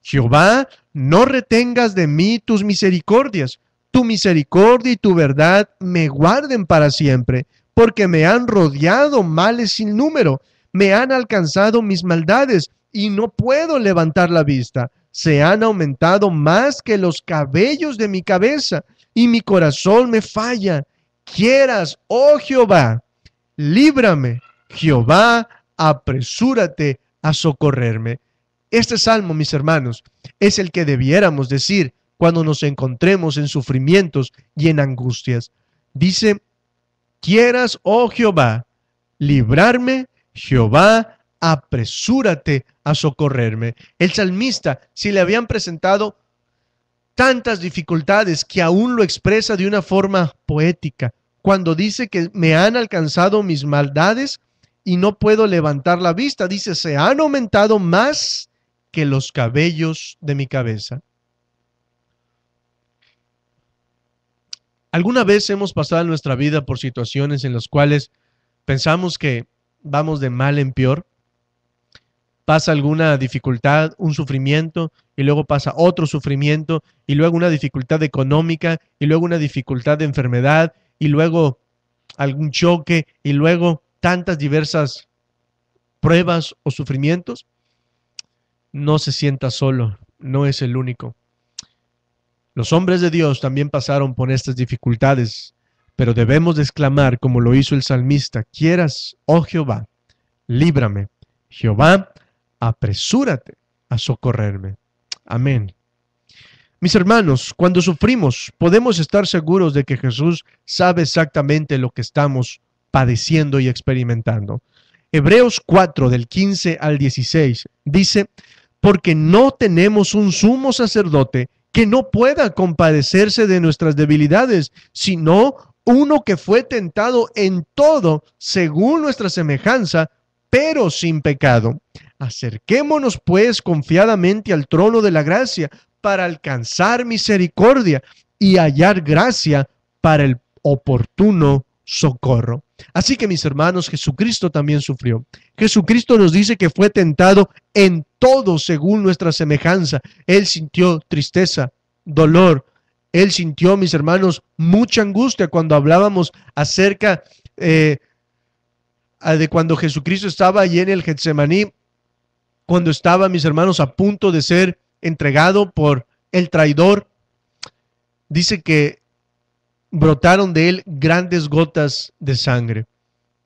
Jehová, no retengas de mí tus misericordias, Tu misericordia y tu verdad me guarden para siempre, porque me han rodeado males sin número, me han alcanzado mis maldades y no puedo levantar la vista. Se han aumentado más que los cabellos de mi cabeza y mi corazón me falla. Quieras, oh Jehová, líbrame. Jehová, apresúrate a socorrerme. Este salmo, mis hermanos, es el que debiéramos decir cuando nos encontremos en sufrimientos y en angustias. Dice, quieras, oh Jehová, librarme, Jehová, apresúrate a socorrerme. El salmista, si le habían presentado tantas dificultades que aún lo expresa de una forma poética, cuando dice que me han alcanzado mis maldades y no puedo levantar la vista, dice, se han aumentado más que los cabellos de mi cabeza. ¿Alguna vez hemos pasado en nuestra vida por situaciones en las cuales pensamos que vamos de mal en peor? Pasa alguna dificultad, un sufrimiento, y luego pasa otro sufrimiento, y luego una dificultad económica, y luego una dificultad de enfermedad, y luego algún choque, y luego tantas diversas pruebas o sufrimientos. No se sienta solo, no es el único. Los hombres de Dios también pasaron por estas dificultades, pero debemos de exclamar como lo hizo el salmista, quieras, oh Jehová, líbrame. Jehová, apresúrate a socorrerme. Amén. Mis hermanos, cuando sufrimos, podemos estar seguros de que Jesús sabe exactamente lo que estamos padeciendo y experimentando. Hebreos 4 del 15 al 16 dice, porque no tenemos un sumo sacerdote que no pueda compadecerse de nuestras debilidades, sino uno que fue tentado en todo según nuestra semejanza, pero sin pecado. Acerquémonos pues confiadamente al trono de la gracia para alcanzar misericordia y hallar gracia para el oportuno socorro. Así que mis hermanos, Jesucristo también sufrió. Jesucristo nos dice que fue tentado en todo según nuestra semejanza. Él sintió tristeza, dolor. Él sintió, mis hermanos, mucha angustia cuando hablábamos acerca eh, de cuando Jesucristo estaba allí en el Getsemaní, cuando estaba, mis hermanos, a punto de ser entregado por el traidor. Dice que brotaron de él grandes gotas de sangre.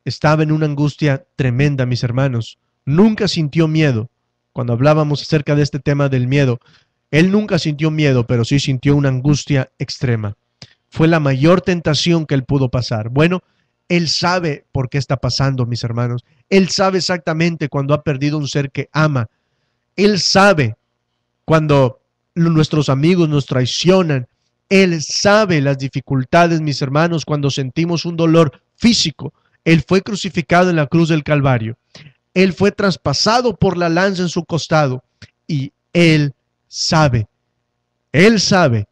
Estaba en una angustia tremenda, mis hermanos. Nunca sintió miedo. Cuando hablábamos acerca de este tema del miedo, él nunca sintió miedo, pero sí sintió una angustia extrema. Fue la mayor tentación que él pudo pasar. Bueno, él sabe por qué está pasando, mis hermanos. Él sabe exactamente cuando ha perdido un ser que ama. Él sabe cuando nuestros amigos nos traicionan, él sabe las dificultades, mis hermanos, cuando sentimos un dolor físico. Él fue crucificado en la cruz del Calvario. Él fue traspasado por la lanza en su costado. Y Él sabe, Él sabe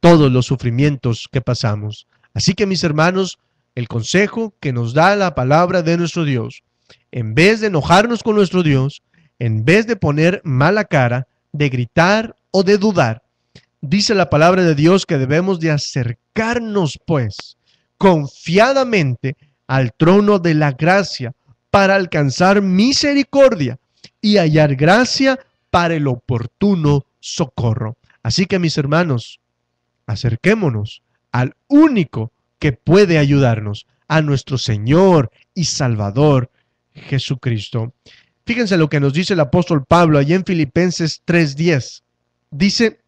todos los sufrimientos que pasamos. Así que, mis hermanos, el consejo que nos da la palabra de nuestro Dios, en vez de enojarnos con nuestro Dios, en vez de poner mala cara, de gritar o de dudar, dice la palabra de Dios que debemos de acercarnos pues confiadamente al trono de la gracia para alcanzar misericordia y hallar gracia para el oportuno socorro. Así que mis hermanos, acerquémonos al único que puede ayudarnos, a nuestro Señor y Salvador Jesucristo. Fíjense lo que nos dice el apóstol Pablo allí en Filipenses 3:10. Dice,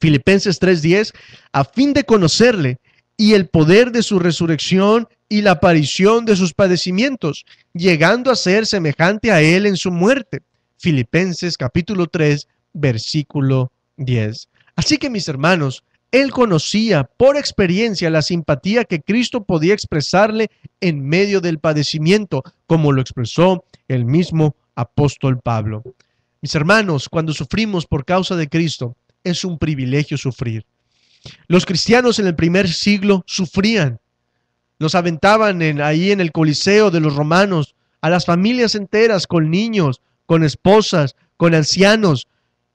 Filipenses 3:10, a fin de conocerle y el poder de su resurrección y la aparición de sus padecimientos, llegando a ser semejante a él en su muerte. Filipenses capítulo 3, versículo 10. Así que mis hermanos, él conocía por experiencia la simpatía que Cristo podía expresarle en medio del padecimiento, como lo expresó el mismo apóstol Pablo. Mis hermanos, cuando sufrimos por causa de Cristo, es un privilegio sufrir. Los cristianos en el primer siglo sufrían. Los aventaban en, ahí en el Coliseo de los romanos, a las familias enteras, con niños, con esposas, con ancianos,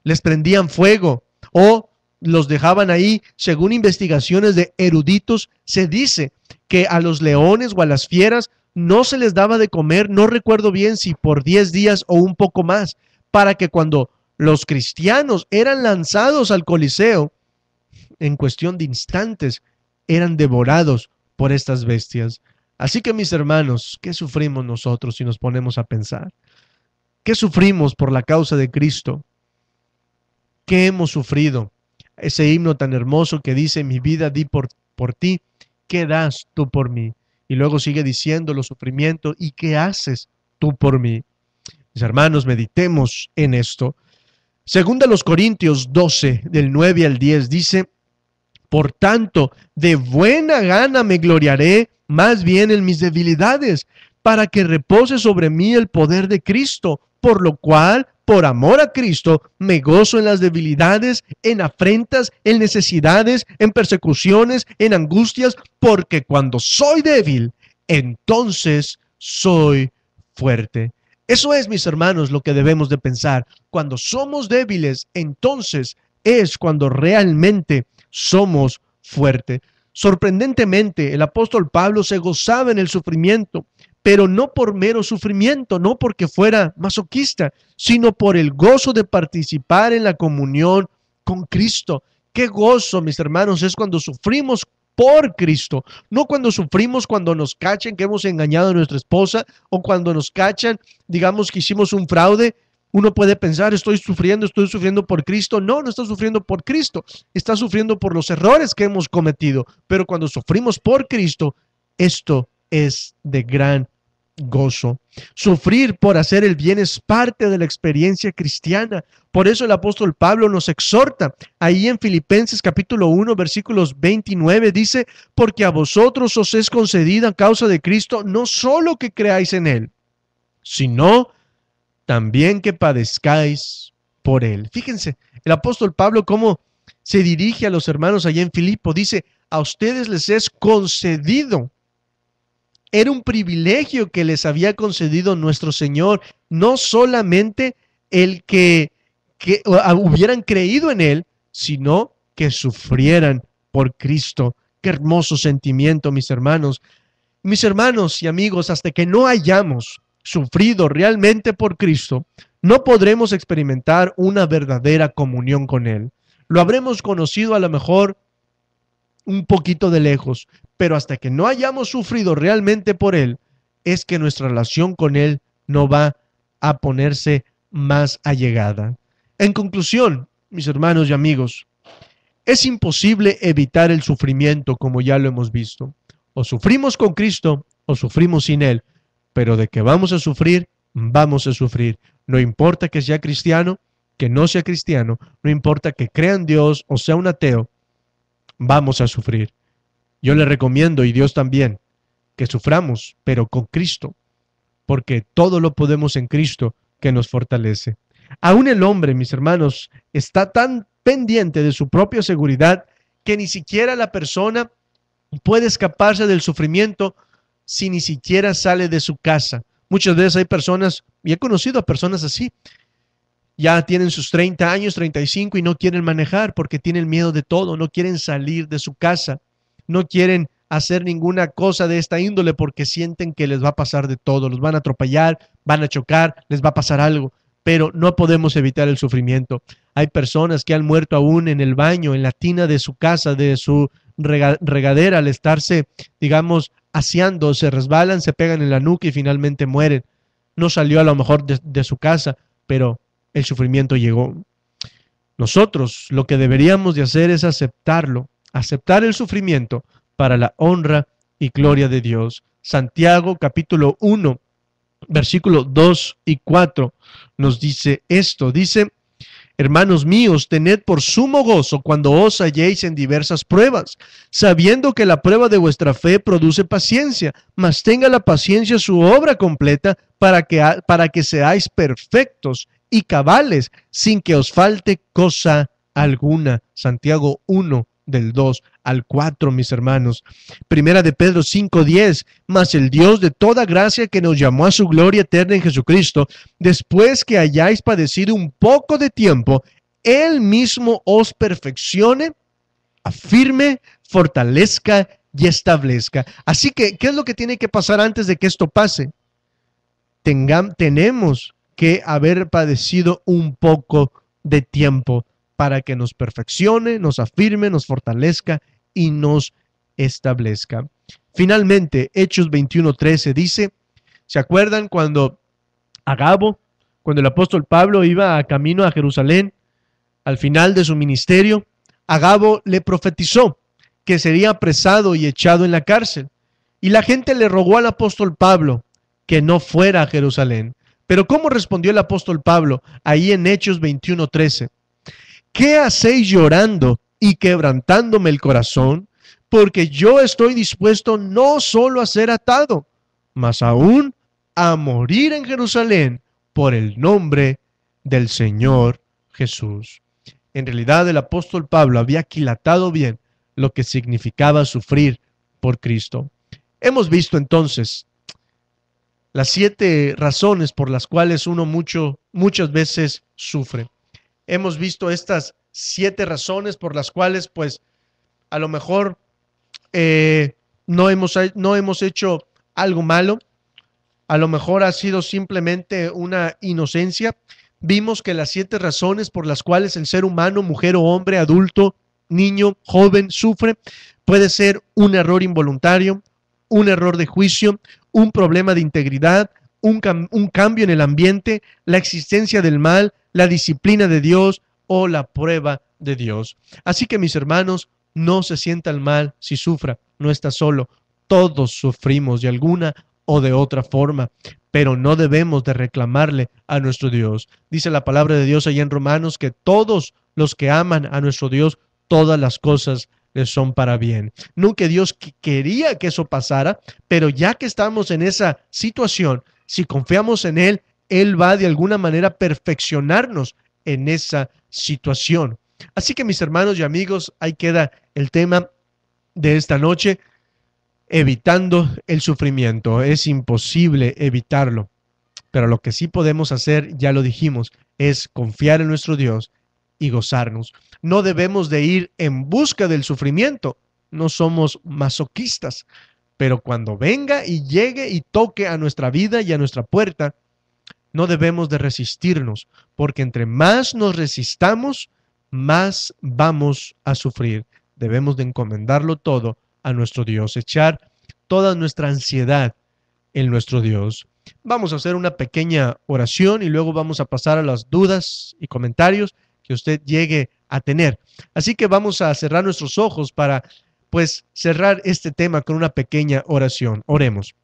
les prendían fuego o los dejaban ahí, según investigaciones de eruditos, se dice que a los leones o a las fieras no se les daba de comer, no recuerdo bien si por 10 días o un poco más, para que cuando los cristianos eran lanzados al Coliseo, en cuestión de instantes, eran devorados por estas bestias. Así que mis hermanos, ¿qué sufrimos nosotros si nos ponemos a pensar? ¿Qué sufrimos por la causa de Cristo? ¿Qué hemos sufrido? Ese himno tan hermoso que dice, mi vida di por, por ti, ¿qué das tú por mí? Y luego sigue diciendo los sufrimientos, ¿y qué haces tú por mí? Mis hermanos, meditemos en esto. Segunda los Corintios 12, del 9 al 10, dice, por tanto, de buena gana me gloriaré más bien en mis debilidades, para que repose sobre mí el poder de Cristo, por lo cual, por amor a Cristo, me gozo en las debilidades, en afrentas, en necesidades, en persecuciones, en angustias, porque cuando soy débil, entonces soy fuerte. Eso es, mis hermanos, lo que debemos de pensar. Cuando somos débiles, entonces es cuando realmente somos fuertes. Sorprendentemente, el apóstol Pablo se gozaba en el sufrimiento, pero no por mero sufrimiento, no porque fuera masoquista, sino por el gozo de participar en la comunión con Cristo. Qué gozo, mis hermanos, es cuando sufrimos por Cristo, no cuando sufrimos cuando nos cachen que hemos engañado a nuestra esposa o cuando nos cachan, digamos que hicimos un fraude, uno puede pensar, estoy sufriendo, estoy sufriendo por Cristo. No, no está sufriendo por Cristo, está sufriendo por los errores que hemos cometido. Pero cuando sufrimos por Cristo, esto es de gran gozo. Sufrir por hacer el bien es parte de la experiencia cristiana. Por eso el apóstol Pablo nos exhorta. Ahí en Filipenses capítulo 1 versículos 29 dice, porque a vosotros os es concedida a causa de Cristo no solo que creáis en Él, sino también que padezcáis por él. Fíjense, el apóstol Pablo cómo se dirige a los hermanos allá en Filipo, dice, a ustedes les es concedido. Era un privilegio que les había concedido nuestro Señor, no solamente el que, que hubieran creído en Él, sino que sufrieran por Cristo. Qué hermoso sentimiento, mis hermanos. Mis hermanos y amigos, hasta que no hayamos sufrido realmente por Cristo, no podremos experimentar una verdadera comunión con Él. Lo habremos conocido a lo mejor un poquito de lejos, pero hasta que no hayamos sufrido realmente por Él, es que nuestra relación con Él no va a ponerse más allegada. En conclusión, mis hermanos y amigos, es imposible evitar el sufrimiento como ya lo hemos visto. O sufrimos con Cristo o sufrimos sin Él, pero de que vamos a sufrir, vamos a sufrir. No importa que sea cristiano, que no sea cristiano, no importa que crea en Dios o sea un ateo, vamos a sufrir. Yo le recomiendo, y Dios también, que suframos, pero con Cristo, porque todo lo podemos en Cristo que nos fortalece. Aún el hombre, mis hermanos, está tan pendiente de su propia seguridad que ni siquiera la persona puede escaparse del sufrimiento si ni siquiera sale de su casa. Muchas veces hay personas, y he conocido a personas así, ya tienen sus 30 años, 35 y no quieren manejar porque tienen miedo de todo, no quieren salir de su casa, no quieren hacer ninguna cosa de esta índole porque sienten que les va a pasar de todo, los van a atropellar, van a chocar, les va a pasar algo, pero no podemos evitar el sufrimiento. Hay personas que han muerto aún en el baño, en la tina de su casa, de su regadera, al estarse, digamos, aseando, se resbalan, se pegan en la nuca y finalmente mueren. No salió a lo mejor de, su casa, pero el sufrimiento llegó. Nosotros lo que deberíamos de hacer es aceptarlo, aceptar el sufrimiento para la honra y gloria de Dios. Santiago capítulo 1, versículo 2 y 4 nos dice esto, dice, Hermanos míos, tened por sumo gozo cuando os halléis en diversas pruebas, sabiendo que la prueba de vuestra fe produce paciencia, mas tenga la paciencia su obra completa para que, para que seáis perfectos y cabales, sin que os falte cosa alguna. Santiago 1, del 2 al 4, mis hermanos. Primera de Pedro 5:10, mas el Dios de toda gracia que nos llamó a su gloria eterna en Jesucristo, después que hayáis padecido un poco de tiempo, Él mismo os perfeccione, afirme, fortalezca y establezca. Así que, ¿qué es lo que tiene que pasar antes de que esto pase? tenemos que haber padecido un poco de tiempo para que nos perfeccione, nos afirme, nos fortalezca y nos establezca. Finalmente, Hechos 21:13 dice, ¿se acuerdan cuando Agabo, cuando el apóstol Pablo iba a camino a Jerusalén, al final de su ministerio, Agabo le profetizó que sería apresado y echado en la cárcel. Y la gente le rogó al apóstol Pablo que no fuera a Jerusalén. Pero ¿cómo respondió el apóstol Pablo ahí en Hechos 21:13? ¿Qué hacéis llorando y quebrantándome el corazón? Porque yo estoy dispuesto no solo a ser atado, mas aún a morir en Jerusalén por el nombre del Señor Jesús. En realidad el apóstol Pablo había aquilatado bien lo que significaba sufrir por Cristo. Hemos visto entonces las siete razones por las cuales uno mucho, muchas veces sufre. Hemos visto estas siete razones por las cuales, pues, a lo mejor eh, no, hemos, no hemos hecho algo malo, a lo mejor ha sido simplemente una inocencia. Vimos que las siete razones por las cuales el ser humano, mujer o hombre, adulto, niño, joven, sufre, puede ser un error involuntario, un error de juicio, un problema de integridad, un, un, cambio en el ambiente, la existencia del mal, la disciplina de Dios o la prueba de Dios. Así que mis hermanos, no se sientan mal si sufra, no está solo. Todos sufrimos de alguna o de otra forma, pero no debemos de reclamarle a nuestro Dios. Dice la palabra de Dios allá en Romanos que todos los que aman a nuestro Dios, todas las cosas les son para bien. Nunca Dios quería que eso pasara, pero ya que estamos en esa situación, si confiamos en Él, Él va de alguna manera perfeccionarnos en esa situación. Así que mis hermanos y amigos, ahí queda el tema de esta noche, evitando el sufrimiento. Es imposible evitarlo, pero lo que sí podemos hacer, ya lo dijimos, es confiar en nuestro Dios y gozarnos. No debemos de ir en busca del sufrimiento, no somos masoquistas, pero cuando venga y llegue y toque a nuestra vida y a nuestra puerta, no debemos de resistirnos, porque entre más nos resistamos, más vamos a sufrir. Debemos de encomendarlo todo a nuestro Dios, echar toda nuestra ansiedad en nuestro Dios. Vamos a hacer una pequeña oración y luego vamos a pasar a las dudas y comentarios que usted llegue a tener. Así que vamos a cerrar nuestros ojos para pues cerrar este tema con una pequeña oración. Oremos.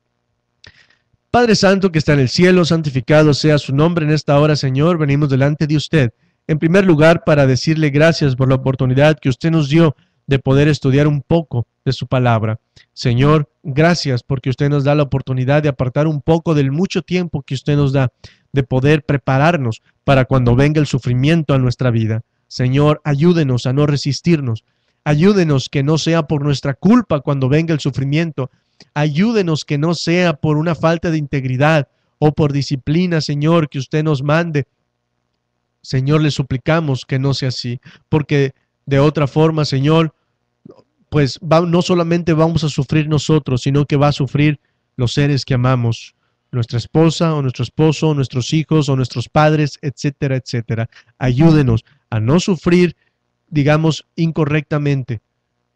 Padre Santo que está en el cielo, santificado sea su nombre en esta hora, Señor. Venimos delante de usted en primer lugar, para decirle gracias por la oportunidad que usted nos dio de poder estudiar un poco de su palabra. Señor, gracias porque usted nos da la oportunidad de apartar un poco del mucho tiempo que usted nos da, de poder prepararnos para cuando venga el sufrimiento a nuestra vida. Señor, ayúdenos a no resistirnos. Ayúdenos que no sea por nuestra culpa cuando venga el sufrimiento. Ayúdenos que no sea por una falta de integridad o por disciplina, Señor, que usted nos mande Señor, le suplicamos que no sea así, porque de otra forma, Señor, pues no solamente vamos a sufrir nosotros, sino que va a sufrir los seres que amamos, nuestra esposa o nuestro esposo, nuestros hijos o nuestros padres, etcétera, etcétera. Ayúdenos a no sufrir, digamos, incorrectamente,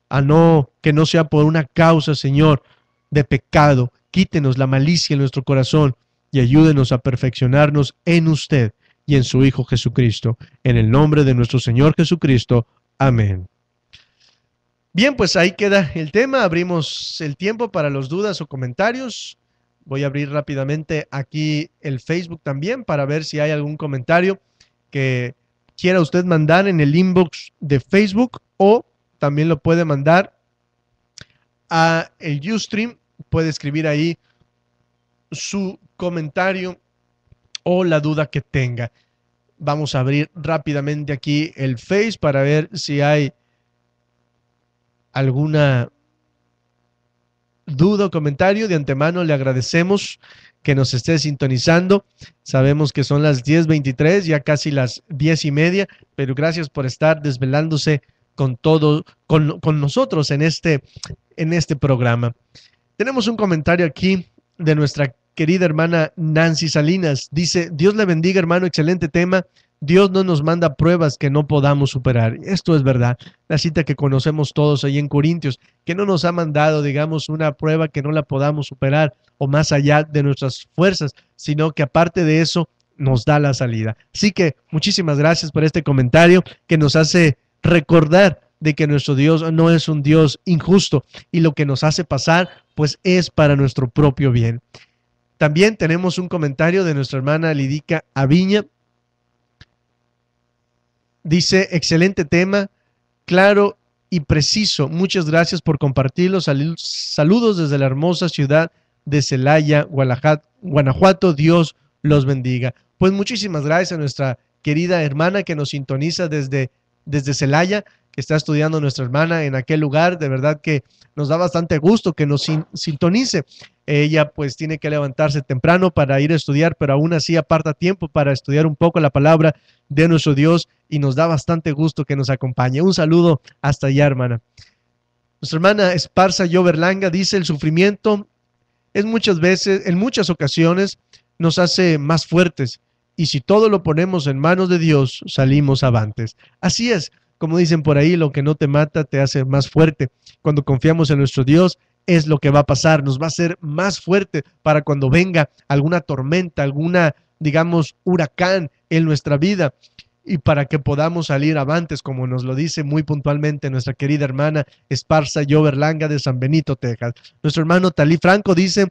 a no que no sea por una causa, Señor, de pecado. Quítenos la malicia en nuestro corazón y ayúdenos a perfeccionarnos en usted y en su Hijo Jesucristo. En el nombre de nuestro Señor Jesucristo. Amén. Bien, pues ahí queda el tema. Abrimos el tiempo para los dudas o comentarios. Voy a abrir rápidamente aquí el Facebook también para ver si hay algún comentario que quiera usted mandar en el inbox de Facebook o también lo puede mandar a el Ustream. Puede escribir ahí su comentario o la duda que tenga. Vamos a abrir rápidamente aquí el Face para ver si hay alguna duda o comentario. De antemano le agradecemos que nos esté sintonizando. Sabemos que son las 10.23, ya casi las 10 y media, pero gracias por estar desvelándose con todo, con, con nosotros en este, en este programa. Tenemos un comentario aquí de nuestra querida hermana Nancy Salinas. Dice, Dios le bendiga hermano, excelente tema. Dios no nos manda pruebas que no podamos superar. Esto es verdad. La cita que conocemos todos ahí en Corintios, que no nos ha mandado, digamos, una prueba que no la podamos superar o más allá de nuestras fuerzas, sino que aparte de eso nos da la salida. Así que muchísimas gracias por este comentario que nos hace recordar de que nuestro Dios no es un Dios injusto y lo que nos hace pasar pues es para nuestro propio bien. También tenemos un comentario de nuestra hermana Lidica Aviña Dice, excelente tema, claro y preciso. Muchas gracias por compartirlo. Saludos desde la hermosa ciudad de Celaya, Guanajuato. Dios los bendiga. Pues muchísimas gracias a nuestra querida hermana que nos sintoniza desde, desde Celaya que está estudiando nuestra hermana en aquel lugar. De verdad que nos da bastante gusto que nos sintonice. Ella pues tiene que levantarse temprano para ir a estudiar, pero aún así aparta tiempo para estudiar un poco la palabra de nuestro Dios y nos da bastante gusto que nos acompañe. Un saludo hasta allá, hermana. Nuestra hermana Esparza Yoberlanga dice, el sufrimiento es muchas veces, en muchas ocasiones, nos hace más fuertes y si todo lo ponemos en manos de Dios, salimos avantes. Así es, como dicen por ahí, lo que no te mata te hace más fuerte. Cuando confiamos en nuestro Dios, es lo que va a pasar, nos va a hacer más fuerte para cuando venga alguna tormenta, alguna, digamos, huracán en nuestra vida y para que podamos salir avantes, como nos lo dice muy puntualmente nuestra querida hermana Esparza Yoberlanga de San Benito, Texas. Nuestro hermano Talí Franco dice,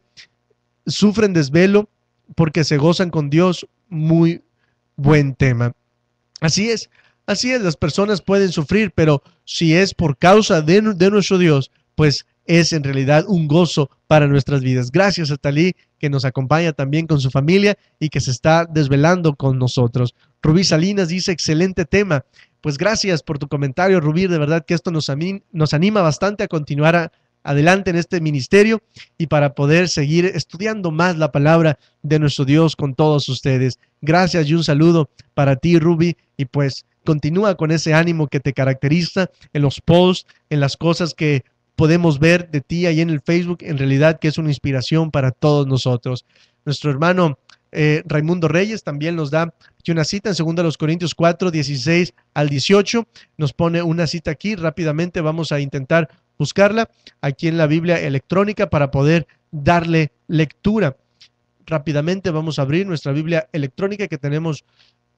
sufren desvelo porque se gozan con Dios, muy buen tema. Así es, Así es, las personas pueden sufrir, pero si es por causa de, nuestro Dios, pues es en realidad un gozo para nuestras vidas. Gracias a Talí que nos acompaña también con su familia y que se está desvelando con nosotros. Rubí Salinas dice, excelente tema. Pues gracias por tu comentario, Rubí. De verdad que esto nos, nos anima bastante a continuar adelante en este ministerio y para poder seguir estudiando más la palabra de nuestro Dios con todos ustedes. Gracias y un saludo para ti, Ruby. Y pues Continúa con ese ánimo que te caracteriza en los posts, en las cosas que podemos ver de ti ahí en el Facebook, en realidad que es una inspiración para todos nosotros. Nuestro hermano eh, Raimundo Reyes también nos da una cita en 2 Corintios 4, 16 al 18. Nos pone una cita aquí, rápidamente vamos a intentar buscarla aquí en la Biblia electrónica para poder darle lectura. Rápidamente vamos a abrir nuestra Biblia electrónica que tenemos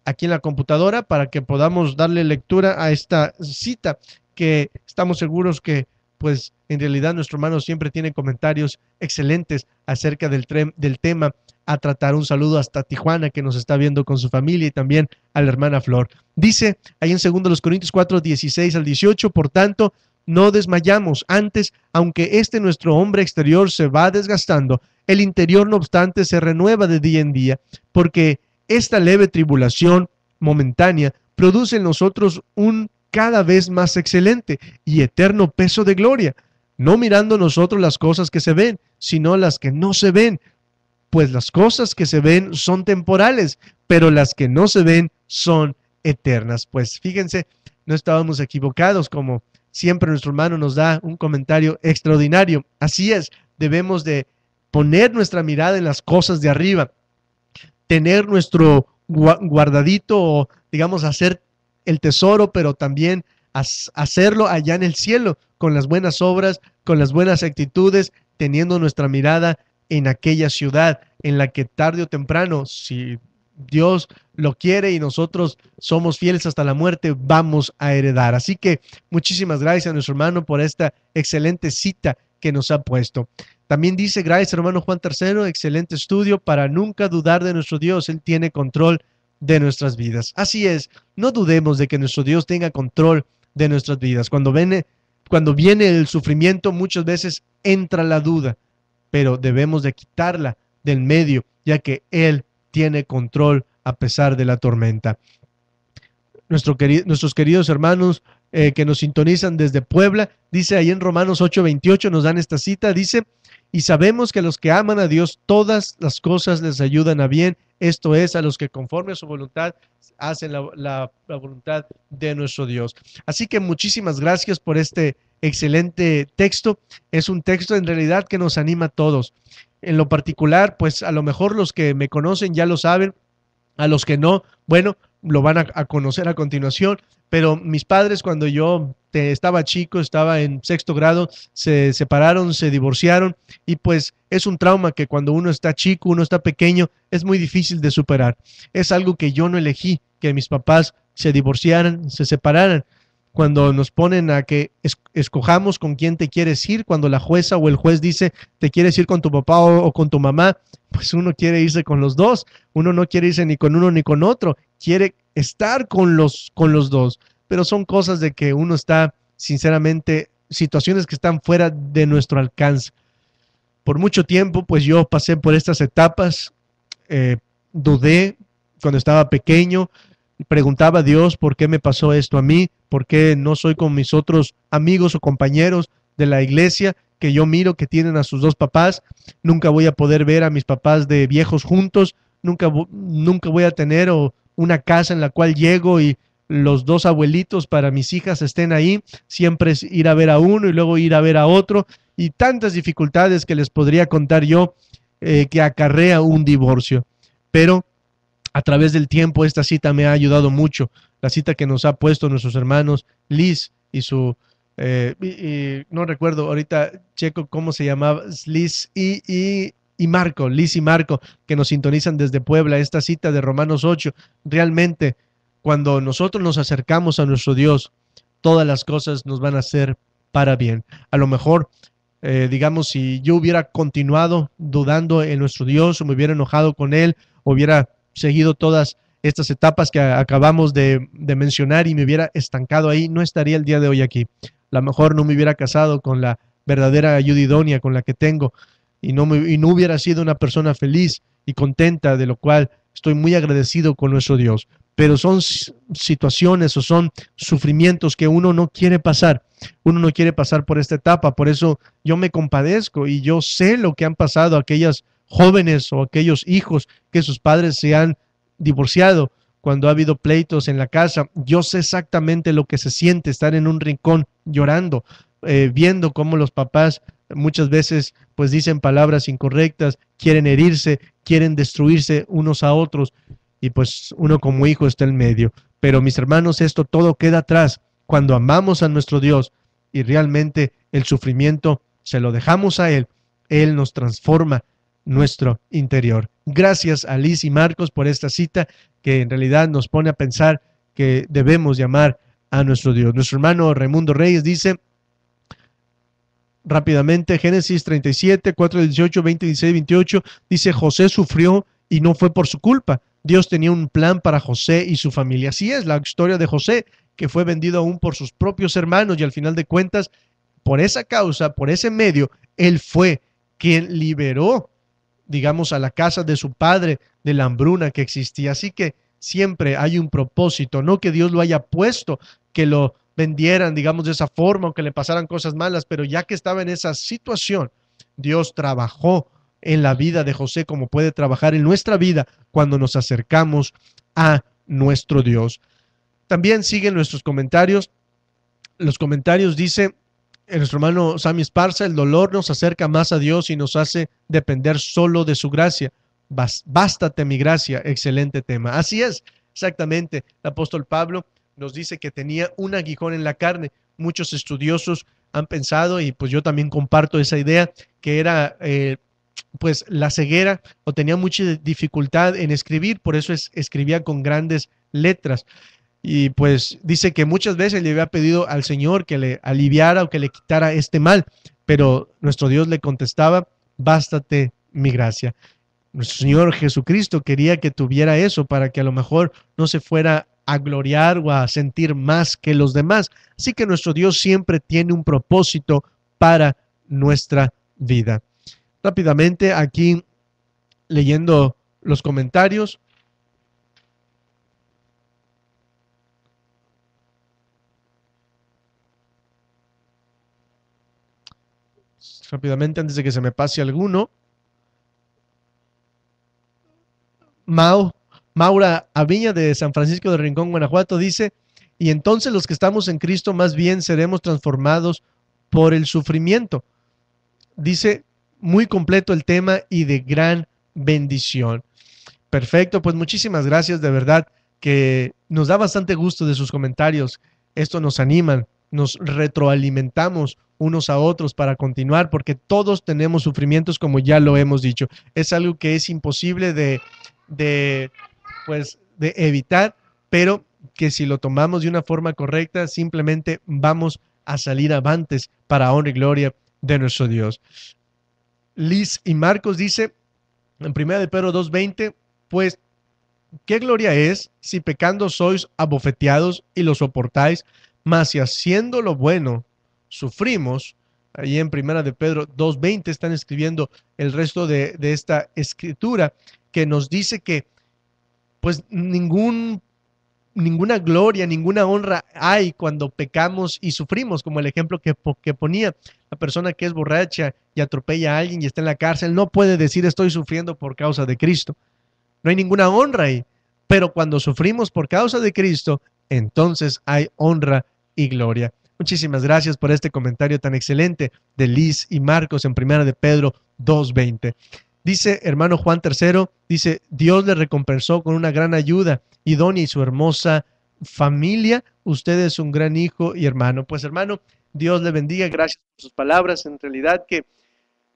aquí en la computadora para que podamos darle lectura a esta cita que estamos seguros que pues en realidad nuestro hermano siempre tiene comentarios excelentes acerca del, del tema a tratar. Un saludo hasta Tijuana que nos está viendo con su familia y también a la hermana Flor. Dice ahí en 2 Corintios 4, 16 al 18, por tanto, no desmayamos. Antes, aunque este nuestro hombre exterior se va desgastando, el interior no obstante se renueva de día en día, porque esta leve tribulación momentánea produce en nosotros un cada vez más excelente y eterno peso de gloria, no mirando nosotros las cosas que se ven, sino las que no se ven, pues las cosas que se ven son temporales, pero las que no se ven son eternas. Pues fíjense, no estábamos equivocados, como siempre nuestro hermano nos da un comentario extraordinario. Así es, debemos de poner nuestra mirada en las cosas de arriba, tener nuestro guardadito o digamos hacer el tesoro, pero también hacerlo allá en el cielo con las buenas obras, con las buenas actitudes, teniendo nuestra mirada en aquella ciudad en la que tarde o temprano, si Dios lo quiere y nosotros somos fieles hasta la muerte, vamos a heredar. Así que muchísimas gracias a nuestro hermano por esta excelente cita que nos ha puesto. También dice, gracias hermano Juan III, excelente estudio para nunca dudar de nuestro Dios. Él tiene control de nuestras vidas. Así es, no dudemos de que nuestro Dios tenga control de nuestras vidas. Cuando viene, cuando viene el sufrimiento, muchas veces entra la duda, pero debemos de quitarla del medio, ya que Él tiene control a pesar de la tormenta. nuestros queridos hermanos eh, que nos sintonizan desde Puebla. Dice ahí en Romanos 8:28 nos dan esta cita, dice, y sabemos que los que aman a Dios todas las cosas les ayudan a bien, esto es, a los que conforme a su voluntad hacen la, voluntad de nuestro Dios. Así que muchísimas gracias por este excelente texto. Es un texto en realidad que nos anima a todos. En lo particular, pues a lo mejor los que me conocen ya lo saben, a los que no, bueno, lo van a, conocer a continuación, pero mis padres cuando yo estaba chico, estaba en sexto grado, se separaron, se divorciaron y pues es un trauma que cuando uno está chico, uno está pequeño, es muy difícil de superar. Es algo que yo no elegí, que mis papás se divorciaran, se separaran cuando nos ponen a que escojamos con quién te quieres ir, cuando la jueza o el juez dice te quieres ir con tu papá o, con tu mamá, pues uno quiere irse con los dos, uno no quiere irse ni con uno ni con otro, quiere estar con los, con los dos, pero son cosas de que uno está, sinceramente, situaciones que están fuera de nuestro alcance. Por mucho tiempo, pues yo pasé por estas etapas, eh, dudé cuando estaba pequeño, preguntaba a Dios por qué me pasó esto a mí, por qué no soy con mis otros amigos o compañeros de la iglesia que yo miro que tienen a sus dos papás. Nunca voy a poder ver a mis papás de viejos juntos, nunca, nunca voy a tener una casa en la cual llego y los dos abuelitos para mis hijas estén ahí, siempre es ir a ver a uno y luego ir a ver a otro y tantas dificultades que les podría contar yo eh, que acarrea un divorcio. Pero a través del tiempo esta cita me ha ayudado mucho. La cita que nos ha puesto nuestros hermanos Liz y su, eh, no recuerdo ahorita, checo cómo se llamaba, Liz y, y, y, Marco, Liz y Marco, que nos sintonizan desde Puebla, esta cita de Romanos 8. Realmente, cuando nosotros nos acercamos a nuestro Dios, todas las cosas nos van a ser para bien. A lo mejor eh, digamos, si yo hubiera continuado dudando en nuestro Dios o me hubiera enojado con Él, hubiera seguido todas estas etapas que acabamos de, mencionar y me hubiera estancado ahí, no estaría el día de hoy aquí. Lo mejor no me hubiera casado con la verdadera ayuda idónea con la que tengo y no, y no hubiera sido una persona feliz y contenta, de lo cual estoy muy agradecido con nuestro Dios. Pero son situaciones o son sufrimientos que uno no quiere pasar. Uno no quiere pasar por esta etapa. Por eso yo me compadezco y yo sé lo que han pasado aquellas jóvenes o aquellos hijos que sus padres se han divorciado, cuando ha habido pleitos en la casa. Yo sé exactamente lo que se siente estar en un rincón llorando, eh, viendo cómo los papás muchas veces pues dicen palabras incorrectas, quieren herirse, quieren destruirse unos a otros y pues uno como hijo está en medio. Pero mis hermanos, esto todo queda atrás cuando amamos a nuestro Dios y realmente el sufrimiento se lo dejamos a Él, Él nos transforma, nuestro interior. Gracias a Liz y Marcos por esta cita que en realidad nos pone a pensar que debemos llamar a nuestro Dios. Nuestro hermano Raimundo Reyes dice rápidamente, Génesis 37, 4, 18, 20, 16, 28, dice, José sufrió y no fue por su culpa. Dios tenía un plan para José y su familia. Así es la historia de José, que fue vendido aún por sus propios hermanos y al final de cuentas, por esa causa, por ese medio, él fue quien liberó digamos, a la casa de su padre de la hambruna que existía. Así que siempre hay un propósito, no que Dios lo haya puesto, que lo vendieran, digamos, de esa forma o que le pasaran cosas malas, pero ya que estaba en esa situación, Dios trabajó en la vida de José como puede trabajar en nuestra vida cuando nos acercamos a nuestro Dios. También siguen nuestros comentarios. Los comentarios dicen, nuestro hermano Sammy Esparza, el dolor nos acerca más a Dios y nos hace depender solo de su gracia. Bástate mi gracia, excelente tema. Así es, exactamente. El apóstol Pablo nos dice que tenía un aguijón en la carne. Muchos estudiosos han pensado, y pues yo también comparto esa idea, que era eh, pues la ceguera o tenía mucha dificultad en escribir, por eso es, escribía con grandes letras. Y pues dice que muchas veces le había pedido al Señor que le aliviara o que le quitara este mal, pero nuestro Dios le contestaba, bástate mi gracia. Nuestro Señor Jesucristo quería que tuviera eso para que a lo mejor no se fuera a gloriar o a sentir más que los demás. Así que nuestro Dios siempre tiene un propósito para nuestra vida. Rápidamente aquí leyendo los comentarios, rápidamente antes de que se me pase alguno. Mau, Maura Aviña de San Francisco de Rincón, Guanajuato, dice, y entonces los que estamos en Cristo más bien seremos transformados por el sufrimiento. Dice, muy completo el tema y de gran bendición. Perfecto, pues muchísimas gracias, de verdad que nos da bastante gusto de sus comentarios. Esto nos anima, nos retroalimentamos unos a otros para continuar, porque todos tenemos sufrimientos, como ya lo hemos dicho. Es algo que es imposible de, de, pues, de evitar, pero que si lo tomamos de una forma correcta, simplemente vamos a salir avantes para honra y gloria de nuestro Dios. Liz y Marcos dice en 1 de Pedro 2.20, pues, ¿qué gloria es si pecando sois abofeteados y lo soportáis? Mas si haciendo lo bueno sufrimos, ahí en Primera de Pedro 2.20 están escribiendo el resto de, de, esta escritura que nos dice que pues ningún ninguna gloria, ninguna honra hay cuando pecamos y sufrimos, como el ejemplo que, que ponía la persona que es borracha y atropella a alguien y está en la cárcel, no puede decir estoy sufriendo por causa de Cristo. No hay ninguna honra ahí. Pero cuando sufrimos por causa de Cristo, entonces hay honra y gloria. Muchísimas gracias por este comentario tan excelente de Liz y Marcos en Primera de Pedro 2.20. Dice hermano Juan III, dice, Dios le recompensó con una gran ayuda, idónea y su hermosa familia. Usted es un gran hijo y hermano. Pues hermano, Dios le bendiga, gracias por sus palabras. En realidad que,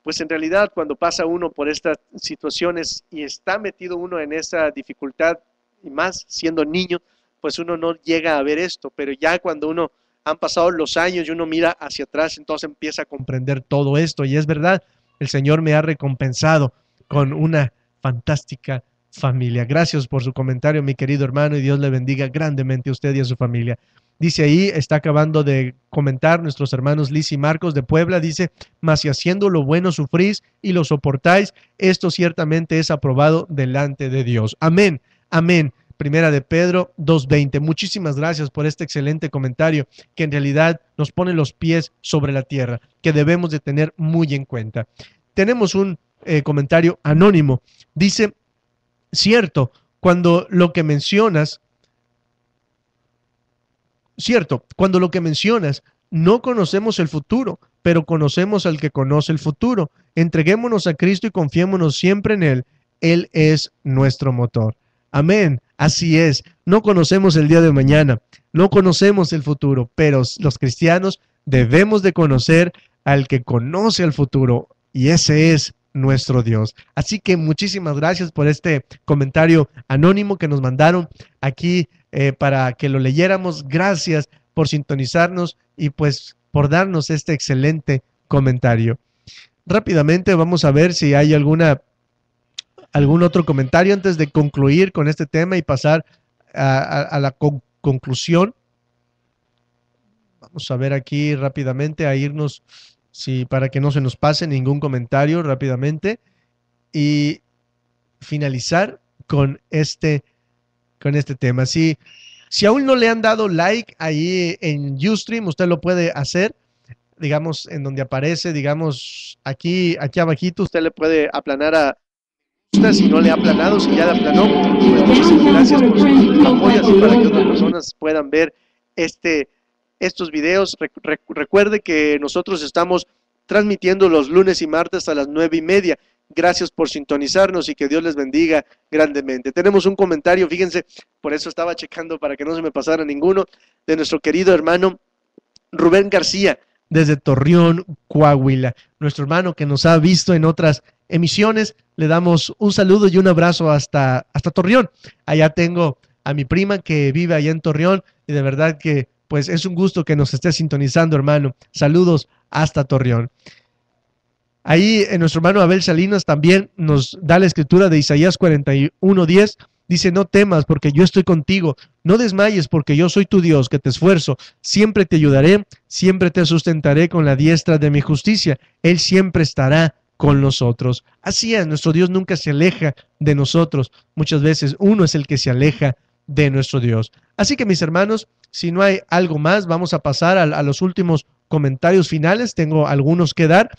pues en realidad cuando pasa uno por estas situaciones y está metido uno en esa dificultad, y más siendo niño, pues uno no llega a ver esto, pero ya cuando uno han pasado los años y uno mira hacia atrás, entonces empieza a comprender todo esto. Y es verdad, el Señor me ha recompensado con una fantástica familia. Gracias por su comentario, mi querido hermano, y Dios le bendiga grandemente a usted y a su familia. Dice ahí, está acabando de comentar nuestros hermanos Liz y Marcos de Puebla, dice, mas si haciendo lo bueno sufrís y lo soportáis, esto ciertamente es aprobado delante de Dios. Amén, amén. Primera de Pedro 2.20. Muchísimas gracias por este excelente comentario que en realidad nos pone los pies sobre la tierra, que debemos de tener muy en cuenta. Tenemos un eh, comentario anónimo. Dice, cierto, cuando lo que mencionas, cierto, cuando lo que mencionas, no conocemos el futuro, pero conocemos al que conoce el futuro. Entreguémonos a Cristo y confiémonos siempre en Él. Él es nuestro motor. Amén. Así es. No conocemos el día de mañana, no conocemos el futuro, pero los cristianos debemos de conocer al que conoce el futuro y ese es nuestro Dios. Así que muchísimas gracias por este comentario anónimo que nos mandaron aquí eh, para que lo leyéramos. Gracias por sintonizarnos y pues por darnos este excelente comentario. Rápidamente vamos a ver si hay alguna algún otro comentario antes de concluir con este tema y pasar a, la conclusión. Vamos a ver aquí rápidamente, a irnos, sí, para que no se nos pase ningún comentario rápidamente y finalizar con este, con este tema. Si, si aún no le han dado like ahí en Ustream, usted lo puede hacer digamos, en donde aparece, digamos, aquí, aquí abajito, usted le puede aplanar a, si no le ha aplanado, si ya le aplanó, pues gracias por así para que otras personas puedan ver este, estos videos. recuerde que nosotros estamos transmitiendo los lunes y martes a las nueve y media. Gracias por sintonizarnos y que Dios les bendiga grandemente. Tenemos un comentario, fíjense, por eso estaba checando para que no se me pasara ninguno, de nuestro querido hermano Rubén García, desde Torreón, Coahuila. Nuestro hermano que nos ha visto en otras emisiones. Le damos un saludo y un abrazo hasta, hasta Torreón. Allá tengo a mi prima que vive allá en Torreón y de verdad que pues es un gusto que nos esté sintonizando, hermano. Saludos hasta Torreón. Ahí en nuestro hermano Abel Salinas también nos da la escritura de Isaías 41:10. Dice, no temas porque yo estoy contigo, no desmayes porque yo soy tu Dios, que te esfuerzo, siempre te ayudaré, siempre te sustentaré con la diestra de mi justicia, Él siempre estará con nosotros. Así es, nuestro Dios nunca se aleja de nosotros. Muchas veces uno es el que se aleja de nuestro Dios. Así que mis hermanos, si no hay algo más, vamos a pasar a, los últimos comentarios finales. Tengo algunos que dar.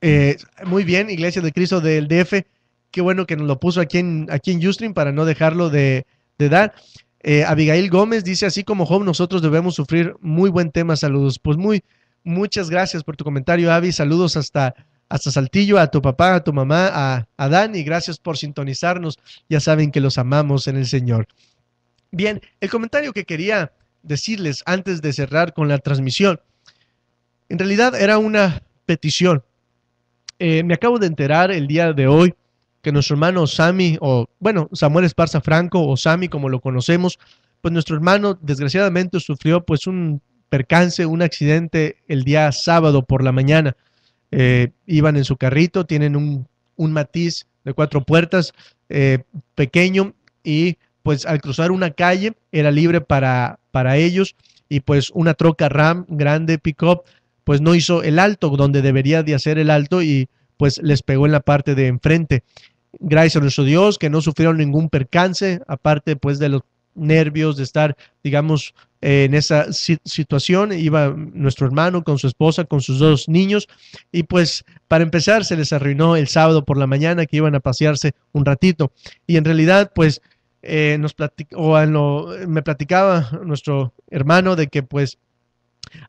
Eh, muy bien, Iglesia de Cristo del DF. Qué bueno que nos lo puso aquí en, aquí en Ustream para no dejarlo de, dar. Eh, Abigail Gómez dice, así como Job, nosotros debemos sufrir. Muy buen tema, saludos. Pues muy, muchas gracias por tu comentario, Avi. Saludos hasta, hasta Saltillo, a tu papá, a tu mamá, a, a Dan, y gracias por sintonizarnos. Ya saben que los amamos en el Señor. Bien, el comentario que quería decirles antes de cerrar con la transmisión, en realidad era una petición. Eh, me acabo de enterar el día de hoy que nuestro hermano Sami, o bueno, Samuel Esparza Franco, o Sami como lo conocemos, pues nuestro hermano desgraciadamente sufrió pues un percance, un accidente el día sábado por la mañana. Eh, iban en su carrito, tienen un, matiz de cuatro puertas eh, pequeño y pues al cruzar una calle era libre para, para ellos y pues una troca RAM grande, pick-up, pues no hizo el alto donde debería de hacer el alto y pues les pegó en la parte de enfrente gracias a nuestro Dios, que no sufrieron ningún percance, aparte pues de los nervios de estar, digamos, en esa situación. Iba nuestro hermano con su esposa, con sus dos niños, y pues para empezar se les arruinó el sábado por la mañana que iban a pasearse un ratito. Y en realidad, pues, eh, nos platicó, o me platicaba nuestro hermano de que pues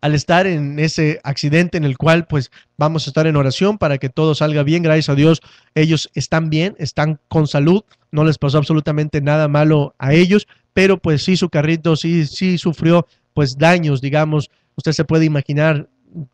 al estar en ese accidente en el cual pues vamos a estar en oración para que todo salga bien, gracias a Dios, ellos están bien, están con salud, no les pasó absolutamente nada malo a ellos, pero pues sí su carrito sí sí sufrió pues daños, digamos, usted se puede imaginar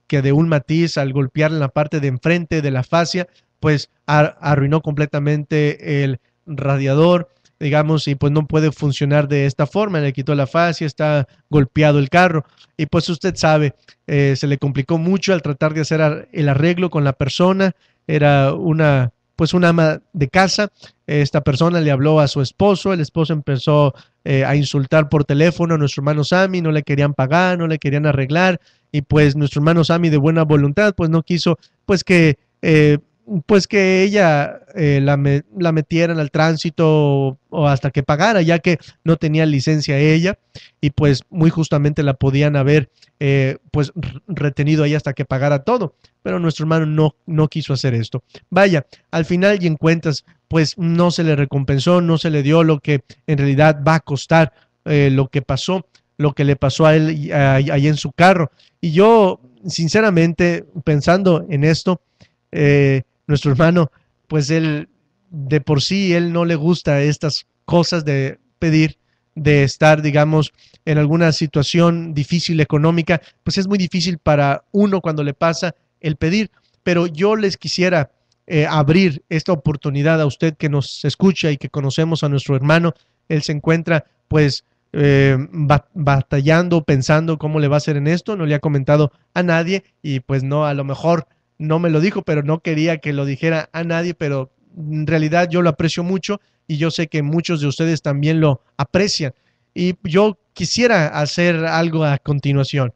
que de un matiz al golpear en la parte de enfrente de la fascia, pues arruinó completamente el radiador, digamos, y pues no puede funcionar de esta forma, le quitó la fascia, está golpeado el carro. Y pues usted sabe, eh, se le complicó mucho al tratar de hacer el arreglo con la persona, era una pues una ama de casa, esta persona le habló a su esposo, el esposo empezó eh, a insultar por teléfono a nuestro hermano Sammy, no le querían pagar, no le querían arreglar. Y pues nuestro hermano Sammy de buena voluntad pues no quiso pues que eh, pues que ella eh, la, la, metieran al tránsito o, hasta que pagara, ya que no tenía licencia ella y pues muy justamente la podían haber eh, pues retenido ahí hasta que pagara todo, pero nuestro hermano no, no quiso hacer esto. Vaya, al final y en cuentas pues no se le recompensó, no se le dio lo que en realidad va a costar eh, lo que pasó, lo que le pasó a él ahí en su carro. Y yo sinceramente pensando en esto, eh, nuestro hermano, pues él de por sí, él no le gusta estas cosas de pedir, de estar, digamos, en alguna situación difícil económica, pues es muy difícil para uno cuando le pasa el pedir. Pero yo les quisiera eh, abrir esta oportunidad a usted que nos escucha y que conocemos a nuestro hermano. Él se encuentra, pues, eh, batallando, pensando cómo le va a hacer en esto. No le ha comentado a nadie y pues no, a lo mejor no me lo dijo, pero no quería que lo dijera a nadie, pero en realidad yo lo aprecio mucho y yo sé que muchos de ustedes también lo aprecian. Y yo quisiera hacer algo a continuación.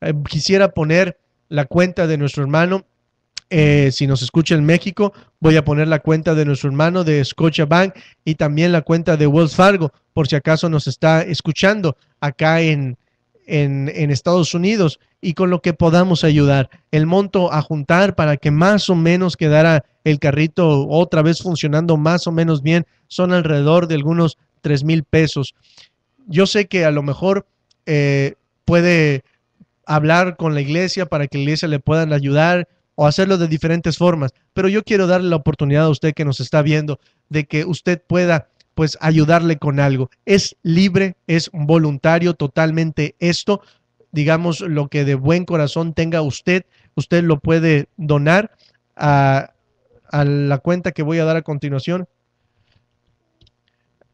Eh, quisiera poner la cuenta de nuestro hermano. Eh, si nos escucha en México, voy a poner la cuenta de nuestro hermano de Scotiabank y también la cuenta de Wells Fargo, por si acaso nos está escuchando acá en, en, Estados Unidos y con lo que podamos ayudar. El monto a juntar para que más o menos quedara el carrito otra vez funcionando más o menos bien son alrededor de algunos tres mil pesos. Yo sé que a lo mejor eh, puede hablar con la iglesia para que la iglesia le puedan ayudar o hacerlo de diferentes formas, pero yo quiero darle la oportunidad a usted que nos está viendo de que usted pueda pues ayudarle con algo. Es libre, es voluntario totalmente esto digamos, lo que de buen corazón tenga usted, usted lo puede donar a, la cuenta que voy a dar a continuación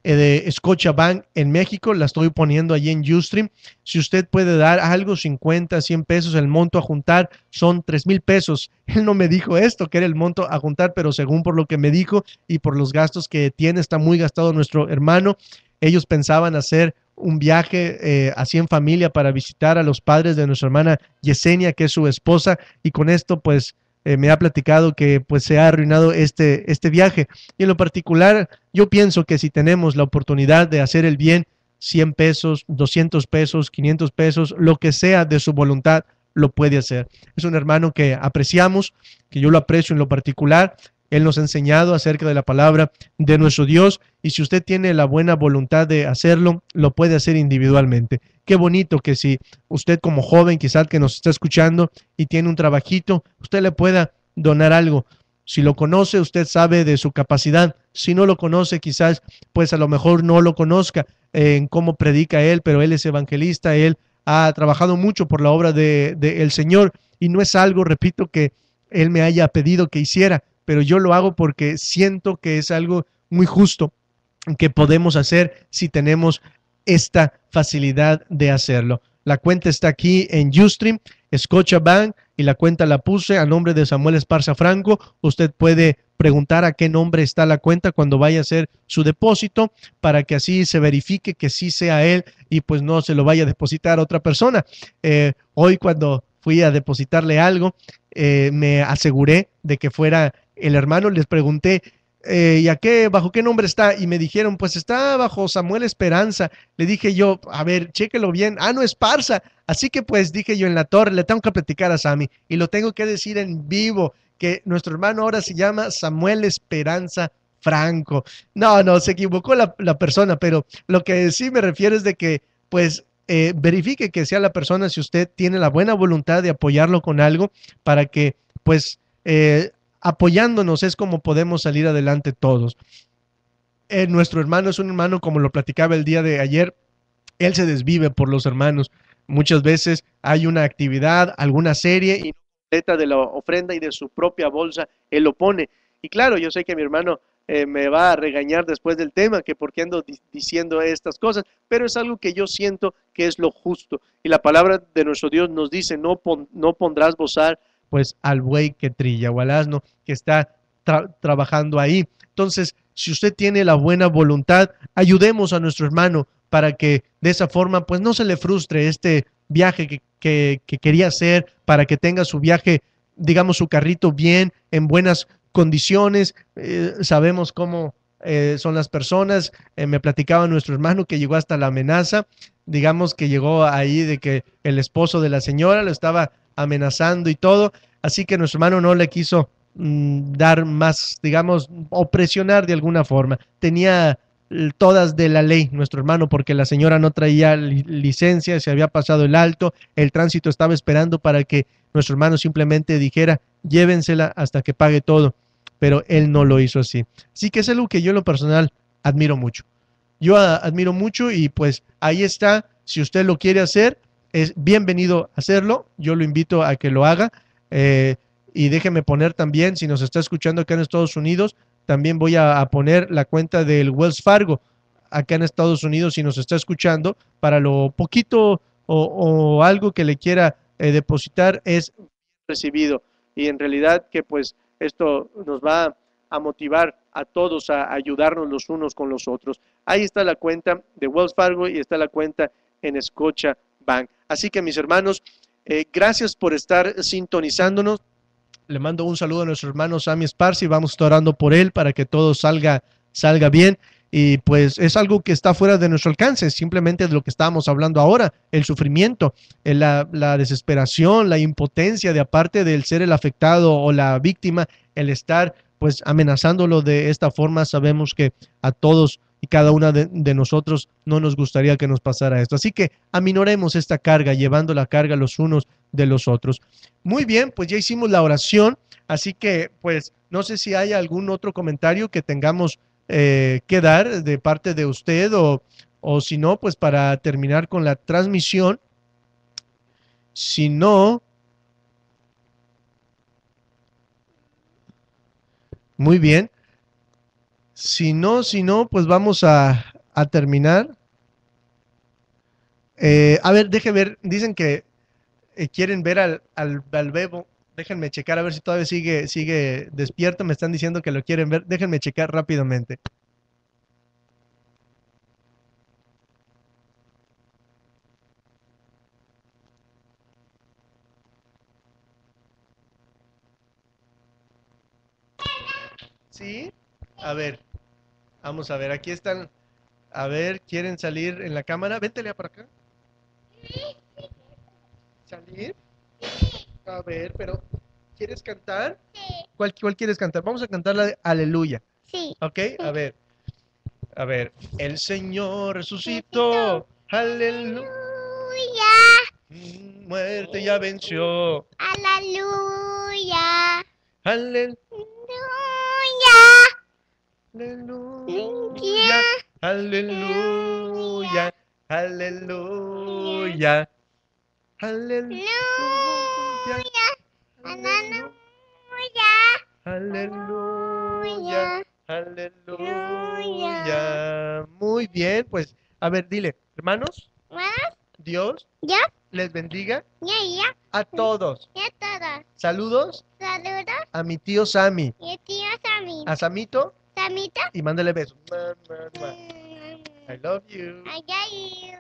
de Scotiabank en México, la estoy poniendo allí en Ustream. Si usted puede dar algo, 50, 100 pesos, el monto a juntar son 3 mil pesos. [laughs] Él no me dijo esto, que era el monto a juntar, pero según por lo que me dijo y por los gastos que tiene, está muy gastado nuestro hermano. Ellos pensaban hacer un viaje eh, así en familia para visitar a los padres de nuestra hermana Yesenia, que es su esposa, y con esto pues eh, me ha platicado que pues se ha arruinado este, este viaje. Y en lo particular, yo pienso que si tenemos la oportunidad de hacer el bien, 100 pesos, 200 pesos, 500 pesos, lo que sea de su voluntad, lo puede hacer. Es un hermano que apreciamos, que yo lo aprecio en lo particular. Él nos ha enseñado acerca de la palabra de nuestro Dios y si usted tiene la buena voluntad de hacerlo, lo puede hacer individualmente. Qué bonito que si usted como joven, quizás que nos está escuchando y tiene un trabajito, usted le pueda donar algo. Si lo conoce, usted sabe de su capacidad. Si no lo conoce, quizás, pues a lo mejor no lo conozca en cómo predica él, pero él es evangelista, él ha trabajado mucho por la obra del de, Señor y no es algo, repito, que él me haya pedido que hiciera, pero yo lo hago porque siento que es algo muy justo que podemos hacer si tenemos esta facilidad de hacerlo. La cuenta está aquí en Ustream, Bank y la cuenta la puse a nombre de Samuel Esparza Franco. Usted puede preguntar a qué nombre está la cuenta cuando vaya a hacer su depósito para que así se verifique que sí sea él y pues no se lo vaya a depositar a otra persona. Eh, hoy cuando fui a depositarle algo, eh, me aseguré de que fuera el hermano, les pregunté, eh, ¿y a qué, bajo qué nombre está? Y me dijeron, pues está bajo Samuel Esperanza. Le dije yo, a ver, chéquelo bien. Ah, no, Esparza. Así que pues dije yo en la torre, le tengo que platicar a Sammy y lo tengo que decir en vivo, que nuestro hermano ahora se llama Samuel Esperanza Franco. No, no, se equivocó la, persona, pero lo que sí me refiero es de que pues eh, verifique que sea la persona si usted tiene la buena voluntad de apoyarlo con algo para que pues eh, apoyándonos es como podemos salir adelante todos. Eh, nuestro hermano es un hermano, como lo platicaba el día de ayer, él se desvive por los hermanos. Muchas veces hay una actividad, alguna serie y completa de la ofrenda y de su propia bolsa, él lo pone. Y claro, yo sé que mi hermano eh, me va a regañar después del tema, que por qué ando diciendo estas cosas, pero es algo que yo siento que es lo justo. Y la palabra de nuestro Dios nos dice, no, no pondrás bozar pues al buey que trilla o al asno que está trabajando ahí. Entonces, si usted tiene la buena voluntad, ayudemos a nuestro hermano para que de esa forma pues no se le frustre este viaje que, quería hacer, para que tenga su viaje, digamos, su carrito bien, en buenas condiciones. Eh, sabemos cómo eh, son las personas. Eh, me platicaba nuestro hermano que llegó hasta la amenaza, digamos que llegó ahí de que el esposo de la señora lo estaba amenazando y todo. Así que nuestro hermano no le quiso mm, dar más, digamos, o presionar de alguna forma. Tenía todas de la ley, nuestro hermano, porque la señora no traía licencia, se había pasado el alto, el tránsito estaba esperando para que nuestro hermano simplemente dijera, llévensela hasta que pague todo, pero él no lo hizo así. Así que es algo que yo en lo personal admiro mucho. Yo admiro mucho y pues ahí está, si usted lo quiere hacer, es bienvenido a hacerlo. Yo lo invito a que lo haga. Eh, y déjeme poner también, si nos está escuchando acá en Estados Unidos, también voy a, poner la cuenta del Wells Fargo acá en Estados Unidos si nos está escuchando, para lo poquito o, algo que le quiera eh, depositar es recibido. Y en realidad que pues esto nos va a motivar a todos a ayudarnos los unos con los otros. Ahí está la cuenta de Wells Fargo y está la cuenta en Escocha Bank. Así que mis hermanos, eh, gracias por estar sintonizándonos. Le mando un saludo a nuestro hermano Sammy Sparsi. Vamos a estar orando por él para que todo salga, salga bien. Y pues es algo que está fuera de nuestro alcance, simplemente de lo que estábamos hablando ahora, el sufrimiento, eh, la, la desesperación, la impotencia de aparte del ser el afectado o la víctima, el estar pues amenazándolo de esta forma, sabemos que a todos y cada una de, nosotros no nos gustaría que nos pasara esto. Así que aminoremos esta carga, llevando la carga los unos de los otros. Muy bien, pues ya hicimos la oración, así que pues no sé si hay algún otro comentario que tengamos eh, que dar de parte de usted o, o si no, pues para terminar con la transmisión. Si no, muy bien. Si no, si no, pues vamos a, terminar. Eh, a ver, déjenme ver, dicen que eh, quieren ver al, al, bebo. Déjenme checar a ver si todavía sigue, sigue despierto. Me están diciendo que lo quieren ver. Déjenme checar rápidamente. Sí, a ver. Vamos a ver, aquí están. A ver, ¿quieren salir en la cámara? Véntele para acá. ¿Salir? A ver, pero ¿quieres cantar? Sí. ¿Cuál, cuál quieres cantar? Vamos a cantar la de Aleluya, Sí. ¿ok? A ver, a ver. El Señor resucitó, aleluya. Aleluya. Muerte ya venció, Aleluya. aleluya. Aleluya. Aleluya, aleluya, aleluya, aleluya, aleluya, aleluya. Muy bien, pues, a ver, dile, hermanos, Dios ya, les bendiga a todos. Saludos Saludos a mi tío Sammy, y tío Sammy. a Samito Samita. y mándale besos. Mua. I love you. Allá y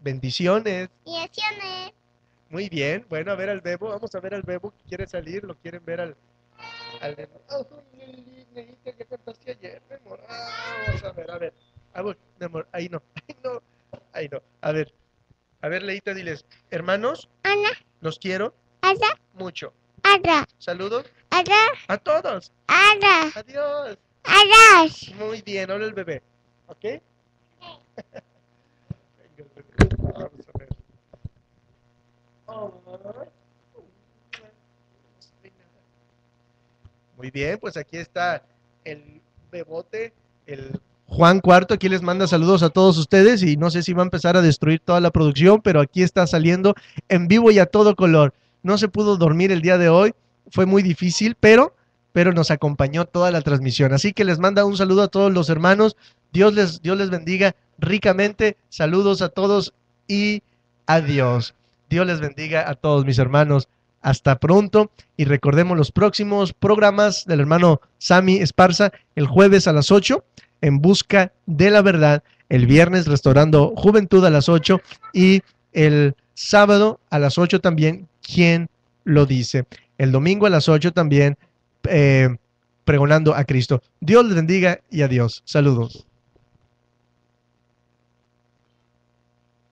Bendiciones. y acciones. Muy bien, bueno, a ver al Bebo, vamos a ver al Bebo que quiere salir, lo quieren ver al... al Leita, ya cantaste ayer, mi amor. Ah, vamos a ver, a ver. Ah, mi amor, ahí no, [laughs] ahí no, ahí no. A ver, a ver, Leita, diles, hermanos, Ana, los quiero ada, mucho. ada, Saludos ada, a todos. ada, Adiós. Ada. Muy bien, habla el bebé. ¿Ok? Venga, el bebé. Vamos a ver. Muy bien, pues aquí está el bebote, el Juan Cuarto, aquí les manda saludos a todos ustedes y no sé si va a empezar a destruir toda la producción, pero aquí está saliendo en vivo y a todo color. No se pudo dormir el día de hoy, fue muy difícil, pero pero nos acompañó toda la transmisión. Así que les manda un saludo a todos los hermanos. Dios les, Dios les bendiga ricamente. Saludos a todos y adiós. Dios les bendiga a todos mis hermanos. Hasta pronto y recordemos los próximos programas del hermano Sami Esparza el jueves a las 8 en busca de la verdad, el viernes restaurando juventud a las 8 y el sábado a las 8 también, ¿quién lo dice? El domingo a las 8 también eh, pregonando a Cristo. Dios les bendiga y adiós. Saludos.